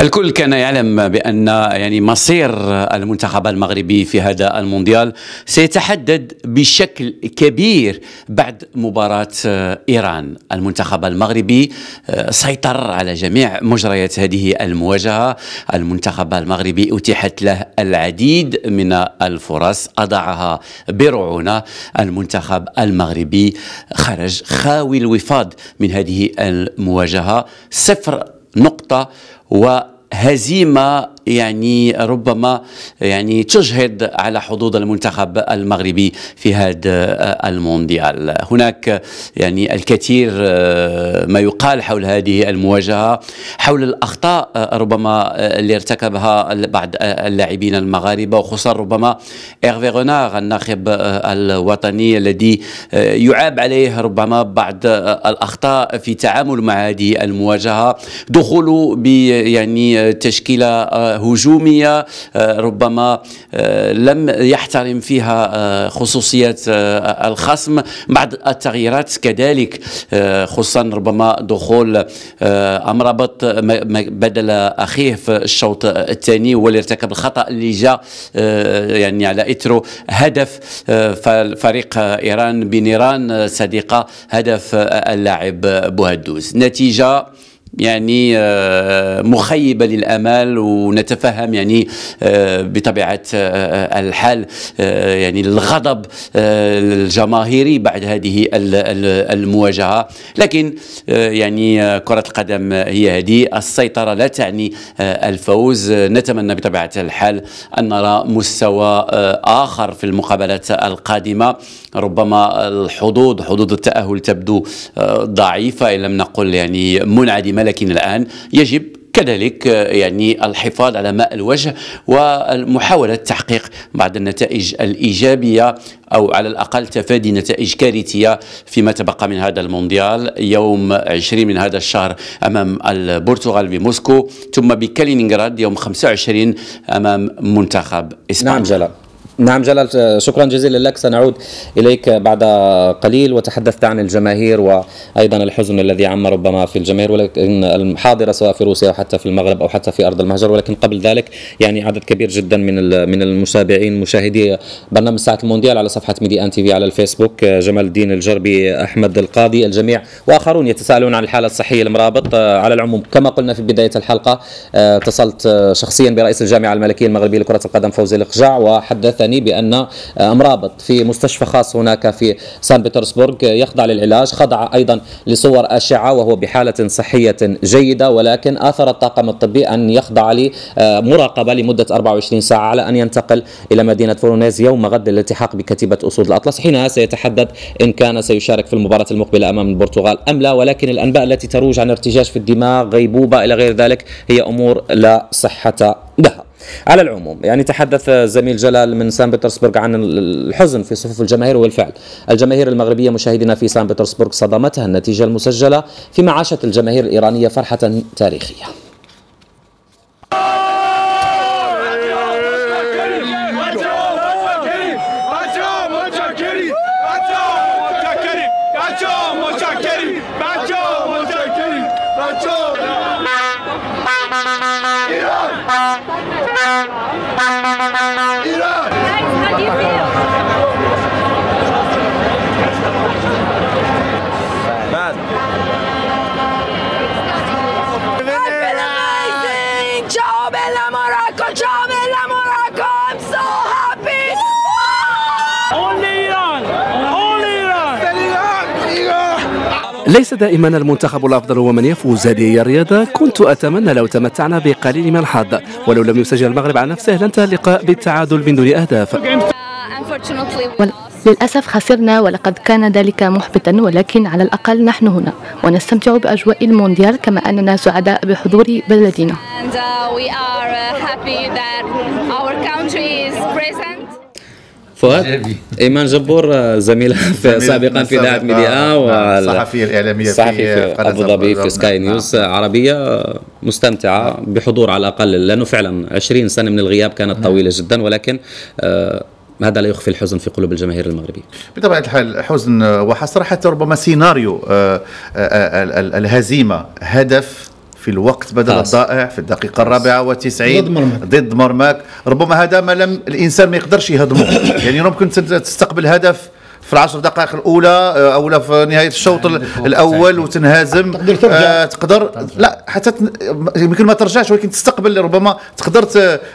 الكل كان يعلم بأن يعني مصير المنتخب المغربي في هذا المونديال سيتحدد بشكل كبير بعد مباراة إيران. المنتخب المغربي سيطر على جميع مجريات هذه المواجهة. المنتخب المغربي أتيحت له العديد من الفرص اضاعها برعونة. المنتخب المغربي خرج خاوي الوفاض من هذه المواجهة. صفر نقطة وهزيمة يعني ربما يعني تجهد على حظوظ المنتخب المغربي في هذا المونديال. هناك يعني الكثير آه، ما يقال حول هذه المواجهة حول الأخطاء آه، ربما آه، اللي ارتكبها بعض اللاعبين المغاربة وخصوصا ربما إيرفي غونار الناخب الوطني الذي يعاب عليه ربما بعض الأخطاء في التعامل مع هذه المواجهة. دخوله ب يعني تشكيلة هجومية آه، ربما آه، لم يحترم فيها آه، خصوصيات الخصم. بعض التغييرات كذلك خصوصا ربما دخول امرابط بدل أخيه في الشوط الثاني هو اللي ارتكب الخطأ اللي جاء يعني على اثره هدف فالفريق إيران بنيران صديقه هدف اللاعب بوهدوز. نتيجة يعني آه، مخيبة للأمال ونتفهم يعني آه، بطبيعة آه، الحال يعني الغضب الجماهيري بعد هذه المواجهة. لكن يعني كرة القدم هي هذه. السيطرة لا تعني الفوز. نتمنى بطبيعة الحال أن نرى مستوى آخر في المقابلات القادمة. ربما الحظوظ حظوظ التأهل تبدو ضعيفة. إن لم نقل يعني منعدمة لكن الآن. يجب كذلك يعني الحفاظ على ماء الوجه ومحاولة تحقيق بعض النتائج الإيجابية أو على الأقل تفادي نتائج كارثية فيما تبقى من هذا المونديال. يوم 20 من هذا الشهر أمام البرتغال بموسكو ثم بكالينينغراد يوم 25 أمام منتخب إسبانيا. نعم جلال. نعم جلال شكرا جزيلا لك. سنعود إليك بعد قليل. وتحدثت عن الجماهير وأيضا الحزن الذي عم ربما في الجماهير ولكن الحاضرة سواء في روسيا أو حتى في المغرب أو حتى في أرض المهجر. ولكن قبل ذلك يعني عدد كبير جدا من من المتابعين مشاهدي برنامج ساعة المونديال على صفحة ميدي ان تي في على الفيسبوك جمال الدين الجربي أحمد القاضي الجميع وآخرون يتساءلون عن الحالة الصحية المرابط. على العموم كما قلنا في بداية الحلقة اتصلت شخصيا برئيس الجامعة الملكية المغربية لكرة القدم فوزي القجع وحدث حدثني بأن مرابط في مستشفى خاص هناك في سان بطرسبرغ يخضع للعلاج. خضع أيضا لصور أشعة وهو بحالة صحية جيدة ولكن آثر الطاقم الطبي أن يخضع لمراقبة لمدة 24 ساعة على أن ينتقل إلى مدينة فورونيز يوم غد للالتحاق بكتيبة أسود الأطلس. حينها سيتحدد إن كان سيشارك في المباراة المقبلة أمام البرتغال أم لا ولكن الأنباء التي تروج عن ارتجاج في الدماغ غيبوبة إلى غير ذلك هي أمور لا صحة لها. على العموم يعني تحدث زميل جلال من سان بطرسبرغ عن الحزن في صفوف الجماهير والفعل. الجماهير المغربية مشاهدينا في سان بطرسبرغ صدمتها النتيجة المسجلة فيما عاشت الجماهير الإيرانية فرحة تاريخية. ليس دائما المنتخب الأفضل هو من يفوز هذه الرياضه كنت أتمنى لو تمتعنا بقليل من الحظ. ولو لم يسجل المغرب على نفسه لانتهى اللقاء بالتعادل من دون أهداف. للأسف خسرنا ولقد كان ذلك محبطا ولكن على الأقل نحن هنا. ونستمتع بأجواء المونديال كما أننا سعداء بحضور بلدنا. And, uh, فؤاد؟ إيمان جبور زميل في سابقا في اذاعه ميديا والصحفيه الإعلامية في, في أبو ظبي في سكاي نيوز. نعم. عربية مستمتعة بحضور على الأقل. لأنه فعلا 20 سنة من الغياب كانت طويلة جدا ولكن آه هذا لا يخفي الحزن في قلوب الجماهير المغربية. بطبيعة الحال حزن وحسره حتى ربما سيناريو آه، آه، الهزيمة هدف في الوقت بدل. الضائع في الدقيقة الرابعة والتسعين ضد مرماك. ضد مرماك. ربما هذا ما لم الإنسان ما يقدرش يهضمه. [COUGHS] يعني ممكن تستقبل هدف في العشر دقائق الأولى آه، أو لا في نهاية الشوط ال- الأول وتنهزم. تقدر ترجع. آه، تقدر. لا حتى يمكن ما ترجعش ولكن تستقبل ربما تقدر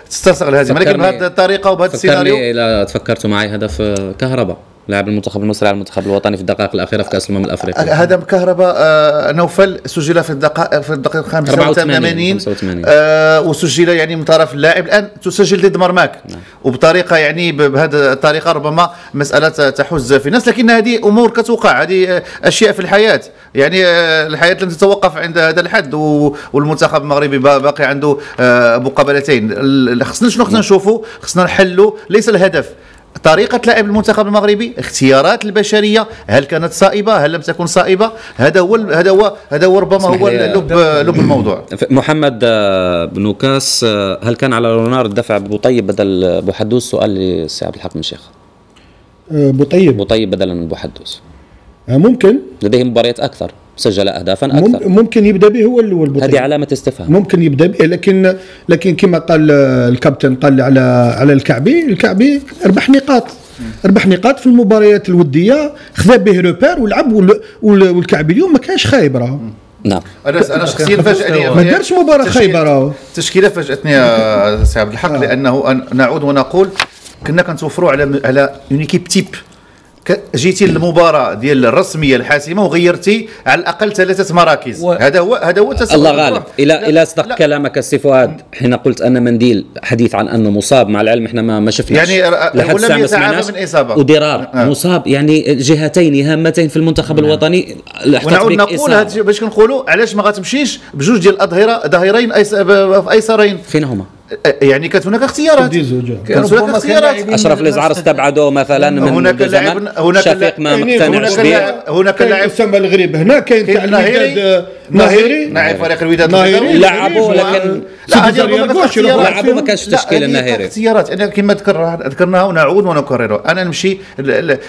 تسترسل الهزيمة لكن بهذه الطريقة وبهذا السيناريو. فكرني اذا تفكرتوا معي هدف آه، كهرباء. لاعب المنتخب المصري على المنتخب الوطني في الدقائق الأخيرة في كأس الأمم الأفريقية. هذا كهرباء آه، نوفل سجل في الدقائق في الدقيقة 85 84 85. آه وسجل يعني من طرف اللاعب. الآن تسجل ضد مرماك. نعم. وبطريقة يعني بهذه الطريقة ربما مسألة تحز في الناس. لكن هذه أمور كتوقع. هذه آه، أشياء في الحياة. يعني آه، الحياة لن تتوقف عند هذا الحد. والمنتخب المغربي با- باقي عنده آه، مقابلتين. خصنا شنو خصنا نشوفوا؟ خصنا نحلوا. ليس الهدف. طريقة لعب المنتخب المغربي، اختيارات البشرية، هل كانت صائبة؟ هل لم تكن صائبة؟ هذا هو هذا هو هذا هو ربما هو لب لب الموضوع. محمد آه، بن كاس آه، هل كان على رونار الدفع بوطيب بدل بوحدوس سؤال للسي عبد الحق بن شيخ آه، بوطيب بوطيب بدلا من بوحدوس ممكن لديه مباريات أكثر سجل اهدافا أكثر. ممكن يبدأ به هو ال- هو البوطيب هذه علامة استفهام. ممكن يبدأ به لكن لكن كما قال آه، الكابتن قال على على الكعبي الكعبي اربح نقاط. اربح نقاط في المباريات الودية. خذا به روبير ولعب وال- وال- والكعبي اليوم ما كانش خايب راه نعم. أنا أنا شخصيا فاجأني ما دارش مباراة خايبه راه التشكيله فاجأتني سي عبد الحق لأنه أن- نعود ونقول كنا كنتوفروا على على une équipe type جيتي للمباراة ديال الرسمية الحاسمة وغيرتي على الأقل ثلاثة مراكز و- هذا هو هذا هو الله غالب إلى إلى صدق لا. كلامك السي فؤاد حين قلت أن منديل حديث عن أنه مصاب مع العلم إحنا ما ما شفناش يعني ر- لحد ولم يتعافى. من إصابة. ودرار آه. مصاب يعني جهتين هامتين في المنتخب الوطني الاحتفاظ ونعود نقول باش كنقولوا علاش ما غتمشيش بجوج ديال الاظهره ظهيرين أيس- في أيسرين فين هما؟ يعني كانت هناك اختيارات. كانت هناك اختيارات. أشرف الأزعار استبعدوا مثلا من هناك منذ لاعب- زمن هناك شفيق لاعب- ما يعني مقتنعش هناك به لاعب- هناك لاعب اسامه الغريب. هنا كاين كاين تاع ناهيري ناهيري ناهيري نعم فريق الوداد ناهيري. لعبوا لكن لا هذه سيدي ربما زريان كانت كوش يروح اختيارات. لعبوا ما كانش لا، تشكيل هذه النهائري. اختيارات. أنا كما ذكر ذكرناها ونعود ونكررها أنا نمشي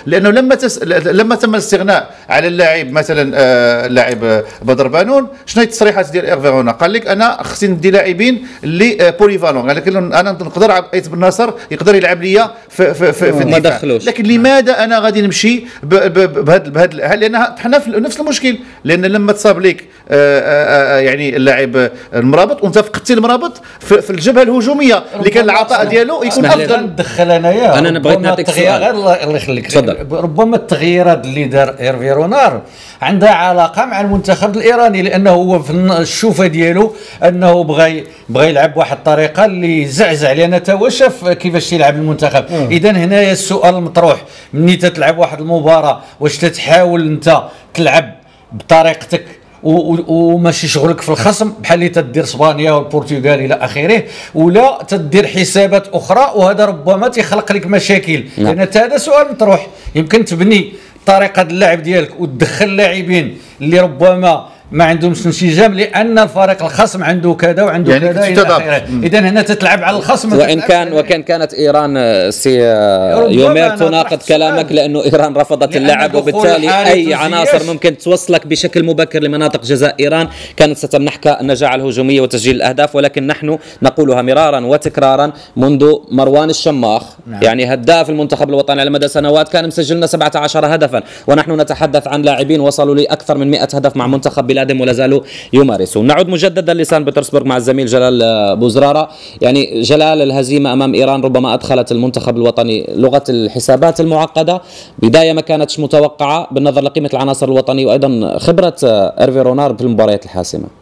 لأنه لما تس... لما تم الاستغناء على اللاعب مثلا آه، اللاعب آه، بدر بانون شنو هي التصريحات ديال ايرفي رونا قال لك أنا خصني ندي لاعبين اللي آه، بوليفالون قال لك أنا نقدر عب- أيت بن ناصر يقدر يلعب لي في في في, في ما. دخلوش. لكن لماذا أنا غادي نمشي بهذا بهذا لأن حنا في نفس المشكل. لأن لما تصاب لك آه، آه، آه، يعني اللاعب المرابط وانت فقدتي المرابط في, في الجبهة الهجومية اللي كان العطاء ديالو يكون. أفضل ندخل انايا أنا بغيت ربما نعطيك التغيير-. غير الله يخليك تفضل. ربما التغييرات اللي دار إيرفي رونار عندها علاقة مع المنتخب الإيراني لأنه هو في الشوفة ديالو أنه بغى بغى يلعب بواحد الطريقة اللي زعزع لأن تا هو شاف كيفاش يلعب المنتخب اذا هنايا السؤال المطروح مني تتلعب واحد المباراة واش تتحاول أنت تلعب بطريقتك وماشي شغلك في الخصم بحال اللي تدير إسبانيا والبرتغال إلى آخره ولا تدير حسابات أخرى وهذا ربما تيخلق لك مشاكل نعم. لأن حتى هذا سؤال مطروح يمكن تبني طريقة اللعب ديالك وتدخل لاعبين اللي ربما ما عندهمش انسجام لأن الفريق الخصم عنده كذا وعنده يعني كذا إلى. آخره اذا هنا تتلعب على الخصم وإن كان وكان كانت إيران آه، سي آه، يومير تناقض كلامك سؤال. لأنه إيران رفضت اللعب وبالتالي أي عناصر ممكن توصلك بشكل مبكر لمناطق جزاء إيران كانت ستمنحك النجاعه الهجوميه وتسجيل الأهداف ولكن نحن نقولها مرارا وتكرارا منذ مروان الشماخ نعم. يعني هداف المنتخب الوطني على مدى سنوات كان مسجل لنا 17 هدفا ونحن نتحدث عن لاعبين وصلوا لاكثر من 100 هدف مع منتخب بلادهم ولا زالوا يمارسون. نعود مجددا لسان بطرسبرغ مع الزميل جلال بوزرارة. يعني جلال الهزيمة أمام إيران ربما أدخلت المنتخب الوطني لغة الحسابات المعقدة. بداية ما كانتش متوقعة بالنظر لقيمة العناصر الوطنية وأيضا خبرة إيرفي رونار في المباريات الحاسمة.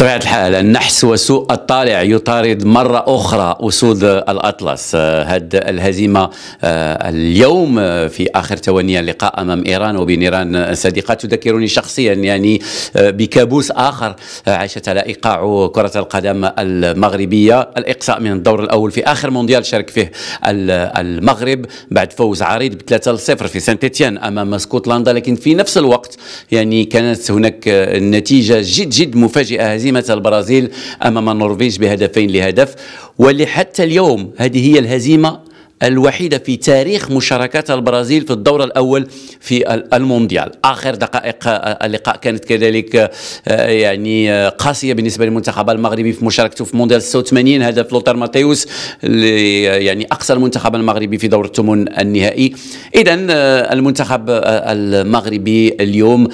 بطبيعة الحال النحس وسوء الطالع يطارد مرة أخرى أسود الأطلس. آه، هاد الهزيمة آه، اليوم آه، في آخر تواني اللقاء أمام إيران وبنيران صديقة تذكرني شخصيا يعني آه، بكابوس آخر آه، عاشتها إيقاع كرة القدم المغربية. الإقصاء من الدور الأول في آخر مونديال شارك فيه ال- المغرب بعد فوز عريض ب 3 0 في سانت إتيان أمام اسكتلندا لكن في نفس الوقت يعني كانت هناك آه، نتيجة جد جد مفاجئة هزيمة البرازيل أمام النرويج بهدفين لهدف ولحتى اليوم هذه هي الهزيمة الوحيدة في تاريخ مشاركات البرازيل في الدور الأول في المونديال. آخر دقائق اللقاء كانت كذلك آه، يعني آه، قاسية بالنسبة للمنتخب المغربي في مشاركته في مونديال 86 هدف لوتر ماتيوس يعني أقصى المنتخب المغربي في دور الثمن النهائي. إذا آه، المنتخب المغربي اليوم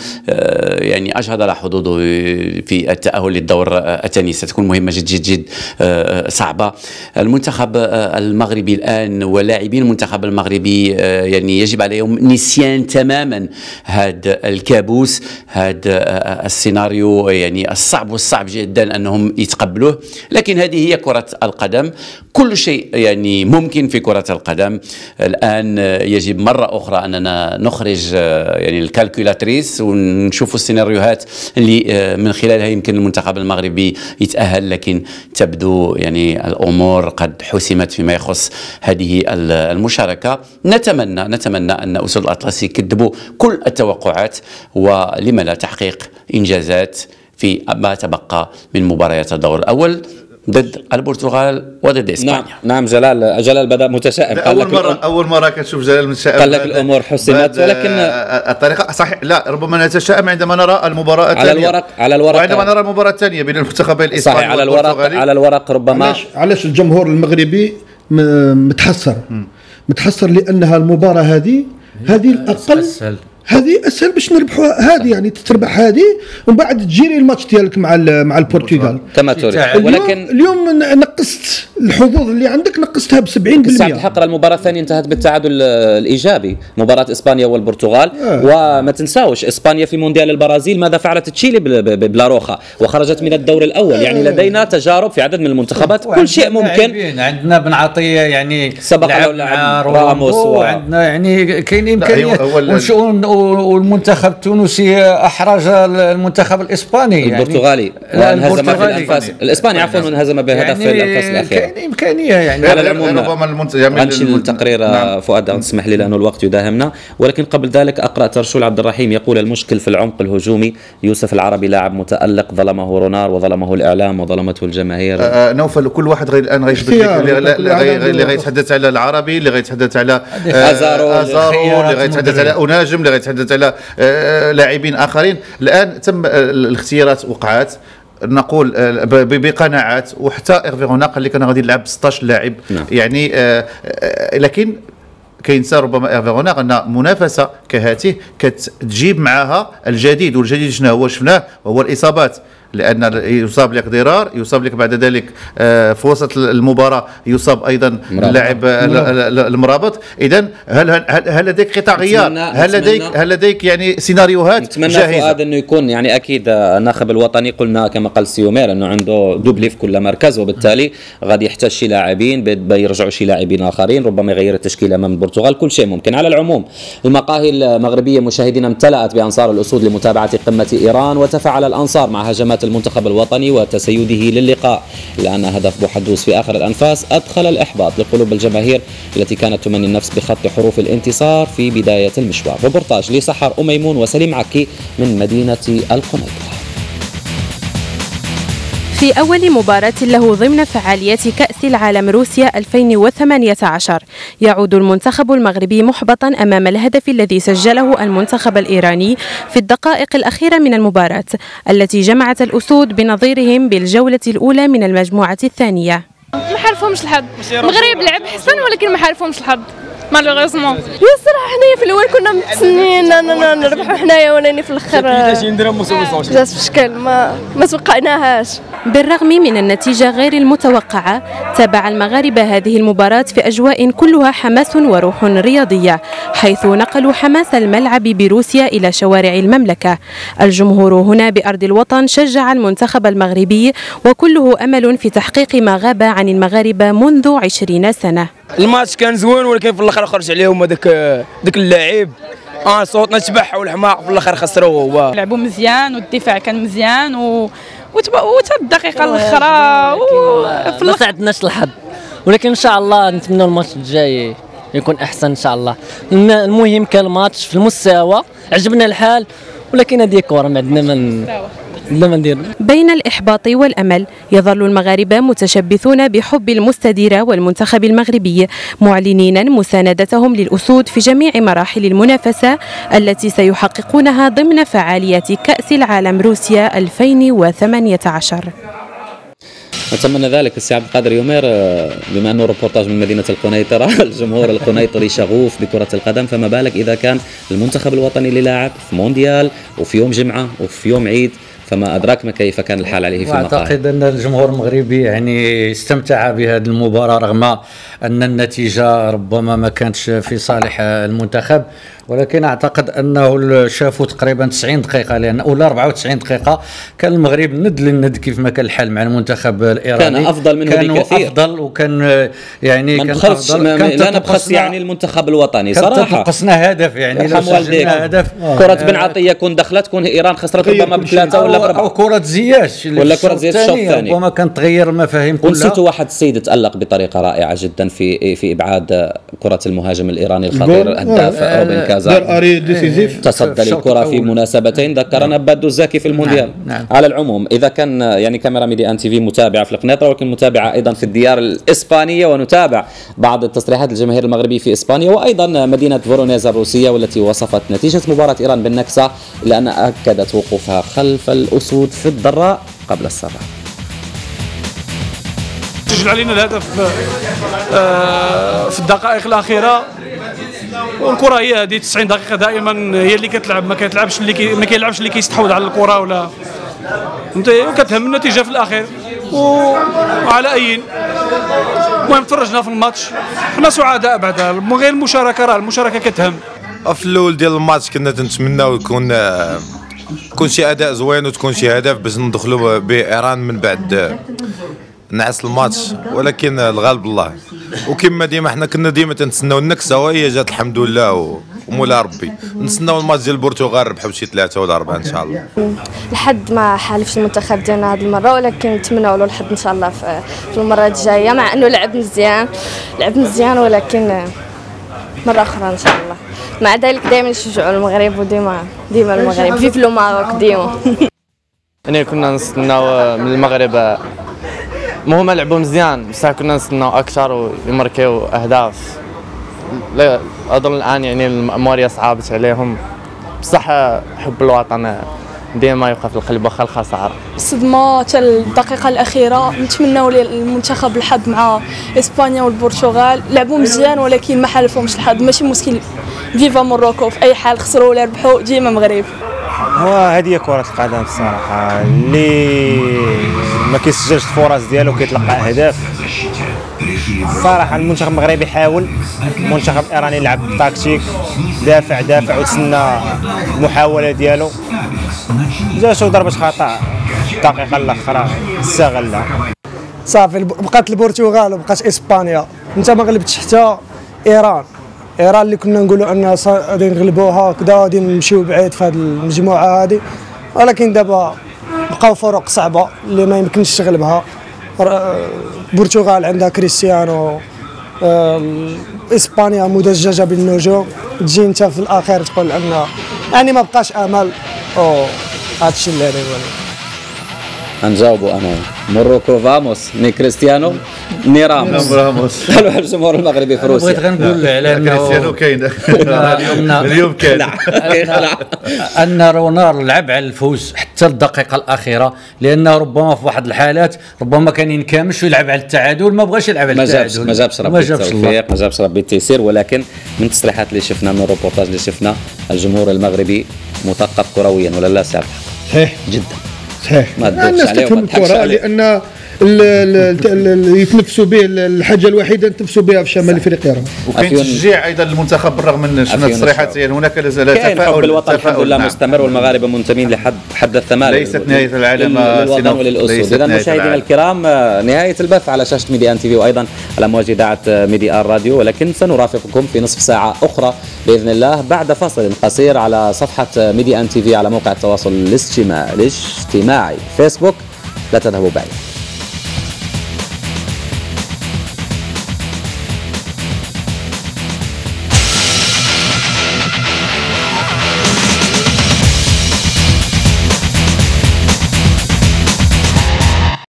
يعني أجهد على حظوظه في التأهل للدور الثاني ستكون مهمة جد جد جد صعبة. المنتخب المغربي الآن ولاعبين المنتخب المغربي يعني يجب عليهم نسيان تماما هذا الكابوس هذا السيناريو يعني الصعب والصعب جدا أنهم يتقبلوه. لكن هذه هي كرة القدم. كل شيء يعني ممكن في كرة القدم. الآن يجب مرة أخرى أننا نخرج يعني الكالكولاتريس ونشوف السيناريوهات اللي من خلالها يمكن المنتخب المغربي يتأهل لكن تبدو يعني الأمور قد حسمت فيما يخص هذه المشاركة. نتمنى نتمنى أن أسود الاطلس يكذبوا كل التوقعات ولم لا تحقيق إنجازات في ما تبقى من مباريات الدور الأول ضد البرتغال وضد إسبانيا. نعم نعم جلال جلال بدأ متشائم قال اول مره أول مرة كنشوف جلال متشائم قال لك الأمور حسمت ولكن الطريقة صحيح لا ربما نتشائم عندما نرى المباراة الثانية. على الورق على الورق وعندما نرى المباراة الثانية بين المنتخبين الإسباني صحيح على الورق على الورق ربما علاش علاش الجمهور المغربي متحسر. متحسر لأنها المباراة هذه هذه الأقل هذه أسهل باش نربحوا هذه يعني تتربح هذه ومن بعد تجيري الماتش ديالك مع مع البرتغال. كما تريد ولكن اليوم نقصت الحظوظ اللي عندك نقصتها ب 70% سعد الحق المباراة الثانية انتهت بالتعادل الإيجابي. مباراة إسبانيا والبرتغال. آه. وما تنساوش إسبانيا في مونديال البرازيل ماذا فعلت تشيلي بلاروخا. وخرجت من الدور الأول. يعني آه. لدينا تجارب في عدد من المنتخبات. كل شيء ممكن. عندنا بن عطية يعني سبق له لاعب. راموس وعندنا يعني كاين امكانيه والمنتخب التونسي أحرج المنتخب الإسباني يعني البرتغالي. وانهزم في الأنفاس. الإسباني عفوا وانهزم بهدف يعني في الأنفاس الاخيره كاين امكانيه يعني على العموم ربما المنتخب. غنشيل التقرير نعم. فؤاد اسمح لي لأنه الوقت يداهمنا. ولكن قبل ذلك أقرأ ترشول عبد الرحيم يقول المشكل في العمق الهجومي. يوسف العربي لاعب متألق ظلمه رونار وظلمه الإعلام وظلمته الجماهير. آه نوفل كل واحد غير الآن غيشبك اللي غيتحدث على العربي اللي غيتحدث على أزارو اللي غيتحدث على أناجم اللي غيتحدث على آه، لاعبين آخرين. الآن تم الاختيارات وقعات نقول آه، بقناعات. وحتى ايرفي رونا قال لك أنا غادي نلعب 16 لاعب. نعم. يعني آه، لكن كينسى ربما ايرفي رونار أن منافسة كهاته كتجيب معها الجديد. والجديد شنو هو؟ شفناه. وهو الإصابات. لأن يصاب لك ضرار يصاب لك بعد ذلك آه، في وسط المباراة يصاب أيضا اللاعب المرابط. اذا هل هل لديك قطع غيار هل لديك هل لديك يعني سيناريوهات نتمنى جاهزة؟ فؤاد إنه يكون يعني أكيد الناخب الوطني قلنا كما قال سيومير إنه عنده doublé في كل مركز وبالتالي غادي يحتاج شي لاعبين بيرجعوا شي لاعبين آخرين ربما يغير التشكيله أمام البرتغال. كل شيء ممكن. على العموم المقاهي المغربية مشاهدينا امتلأت بأنصار الأسود لمتابعة قمة إيران وتفاعل الأنصار مع هجمات المنتخب الوطني وتسيده للقاء لأن هدف بوحدوس في آخر الأنفاس أدخل الإحباط لقلوب الجماهير التي كانت تمني النفس بخط حروف الانتصار في بداية المشوار. ريبورتاج لسحر أميمون وسليم عكي من مدينة القنيطرة. في أول مباراة له ضمن فعاليات كأس العالم روسيا 2018 يعود المنتخب المغربي محبطا أمام الهدف الذي سجله المنتخب الإيراني في الدقائق الأخيرة من المباراة التي جمعت الأسود بنظيرهم بالجولة الأولى من المجموعة الثانية. ما حالفهمش الحظ. المغرب لعب حسن ولكن ما حالفهمش الحظ. مالوغوزمون هي الصراحه حنايا في الأول كنا متسنين نربحوا حنايا ولاني في الأخر. جات في شكل ما ما توقعناهاش بالرغم من النتيجة غير المتوقعة تابع المغاربة هذه المباراة في أجواء كلها حماس وروح رياضية حيث نقلوا حماس الملعب بروسيا إلى شوارع المملكة. الجمهور هنا بأرض الوطن شجع المنتخب المغربي وكله أمل في تحقيق ما غاب عن المغاربة منذ عشرين سنة. الماتش كان زوين ولكن في الآخر خرج عليهم هذاك ذاك اللاعب؟ آه صوتنا تبح والحماق في الآخر خسروا هو. لعبوا مزيان والدفاع كان مزيان و وتا الدقيقة الأخرى في ما ساعدناش الحظ. ولكن إن شاء الله نتمنى الماتش الجاي يكون أحسن إن شاء الله. المهم كان الماتش في المستوى عجبنا الحال ولكن هذه كره ما عندنا من بين الإحباط والأمل يظل المغاربة متشبثون بحب المستديرة والمنتخب المغربي معلنين مساندتهم للأسود في جميع مراحل المنافسة التي سيحققونها ضمن فعاليات كأس العالم روسيا 2018 نتمنى ذلك السي عبد القادر يومير آه، بما أنه روبورتاج من مدينة القنيطرة [LAUGHS] الجمهور القنيطري شغوف بكرة القدم فما بالك إذا كان المنتخب الوطني اللي لاعب في مونديال وفي يوم جمعة وفي يوم عيد فما ادراكنا كيف كان الحال عليه في المقاهي وأعتقد أن الجمهور المغربي يعني استمتع بهذه المباراة رغم أن النتيجة ربما ما كانتش في صالح المنتخب ولكن أعتقد أنه شافوا تقريبا 90 دقيقة لأن ولا 94 دقيقة. كان المغرب ند للند كيف ما كان الحال مع المنتخب الإيراني. كان أفضل منه كانوا بكثير. أفضل وكان يعني ما كان أفضل. ما- كان لا نبخس يعني المنتخب الوطني. صراحة. تنقصنا هدف يعني لو يرحم والديك. هدف. كرة بن عطية كون دخلت كون إيران خسرت ربما بثلاثة ولا أو بأربعة كرة زياش ولا كرة زياش الشوط الثاني. ربما كان تغير المفاهيم كلها ونسيتوا واحد السيد تألق بطريقة رائعة جدا في في إبعاد كرة المهاجم الإيراني الخطير جول. الهداف آه، روبن cas décisifs تصدى للكرة في. مناسبتين ذكرنا بادو الزاكي في المونديال نعم، نعم. على العموم إذا كان يعني كاميرا ميديا أن تي في متابعة في القنيطرة ولكن متابعة أيضا في الديار الإسبانية ونتابع بعض التصريحات الجماهير المغربي في إسبانيا وأيضا مدينة فورونيزا الروسية والتي وصفت نتيجة مباراة إيران بالنكسة إلا أن أكدت وقوفها خلف الأسود في الضراء قبل السراء سجل علينا الهدف آه، في الدقائق الأخيرة. والكرة هي هذه 90 دقيقة دائما هي اللي كتلعب ما كتلعبش اللي كي ما كيلعبش اللي كيستحوذ على الكرة ولا. فهمتي؟ وكتهم النتيجة في الأخير. وعلى اي المهم تفرجنا في الماتش. حنا سعداء بعدا من غير المشاركة راه المشاركة كتهم. في الأول ديال الماتش كنا تنتمناو يكون يكون شي أداء زوين وتكون شي هدف باش ندخلوا بايران من بعد نعس الماتش. ولكن الغالب الله. وكما ديما حنا كنا ديما تنتسناو النكسة وهي جات الحمد لله ومولا ربي. نتسناو الماتش ديال البرتغال ربحوا بشي ثلاثة ولا أربعة إن شاء الله. لحد ما حالفش المنتخب ديالنا هذه المرة ولكن نتمنوا له الحظ إن شاء الله في المرة الجاية مع انه لعب مزيان. لعب مزيان ولكن مرة أخرى إن شاء الله. مع ذلك دائما نشجعوا المغرب وديما ديما المغرب. فيف لو ماروك ديما. [LAUGHS] يعني كنا نستناو من المغرب. ما هما لعبوا مزيان بصح كنا نستناو أكثر ويماركيو أهداف. لا أظن الآن يعني المأمورية صعبت عليهم. بصح حب الوطن. ديما يبقى في القلب واخا الخساره الصدمة حتى الدقيقة الأخيرة. نتمناو للمنتخب الحظ مع إسبانيا والبرتغال. لعبوا مزيان ولكن ما حالفهمش الحظ. ماشي مشكل. فيفا موروكو في أي حال خسروا ولا ربحوا ديما مغرب. هو هذه هي كرة القدم الصراحة. اللي ما كيسجلش الفرص ديالو كيتلقى أهداف الصراحة المنتخب المغربي حاول المنتخب الإيراني لعب تكتيك دافع دافع وتسنى المحاولة ديالو. جاتو ضربة خطأ. في الدقيقة الأخرى استغلها. صافي بقات البرتغال وبقات إسبانيا. أنت ما غلبتش حتى إيران. إيران اللي كنا نقولوا ان صا- غادي نغلبوها كذا غادي نمشيو بعيد في هذه المجموعة هذه ولكن دابا بقاو فرق صعبة اللي ما يمكنش تغلبها. البرتغال عندها كريستيانو إسبانيا مدججة بالنجوم. تجي انت في الاخير تقول ان يعني ما بقاش امل أو هادشي اللي غادي نقول هنجاوبوا أنا. موروكو فاموس. ني كريستيانو ني راموس. نعم، راموس. قالوا الجمهور المغربي في روسيا؟ بغيت غنقول على أنه كريستيانو كاين. [LAUGHS] اليوم اليوم كاين أن رونالدو لعب على الفوز حتى الدقيقة الأخيرة لأنه ربما في واحد الحالات ربما كان ينكمش ويلعب على التعادل ما بغاش يلعب على التعادل. ما جابش ربي ما جابش الله. التوفيق ما جابش ربي التيسير ولكن من التصريحات اللي شفنا من الروبورتاج اللي شفنا الجمهور المغربي مثقف كرويا ولا لا سي عبد الحق؟ صحيح. جدا. صحيح ما تدوبش الناس عليه تفهم وما الكره عليه. لأن يتنفسوا به الحاجة الوحيدة نتنفسوا بها في شمال إفريقيا. وكاين تشجيع أيضا للمنتخب بالرغم من شفنا عفيون تصريحات الشعب. يعني هناك لا زال تفاؤل الوطن الحمد لله نعم. مستمر والمغاربة منتمين لحد حد الثمال ليست نهاية العالم، للوطن. وللأسود اذا مشاهدينا. الكرام نهاية البث على شاشة ميديا ان تي في وأيضا على امواج إذاعة ميديا آر راديو ولكن سنرافقكم في نصف ساعة أخرى بإذن الله بعد فاصل قصير على صفحة ميديا ان تي في على موقع التواصل الاجتماعي الاجتماعي فيسبوك لا تذهبوا بعيد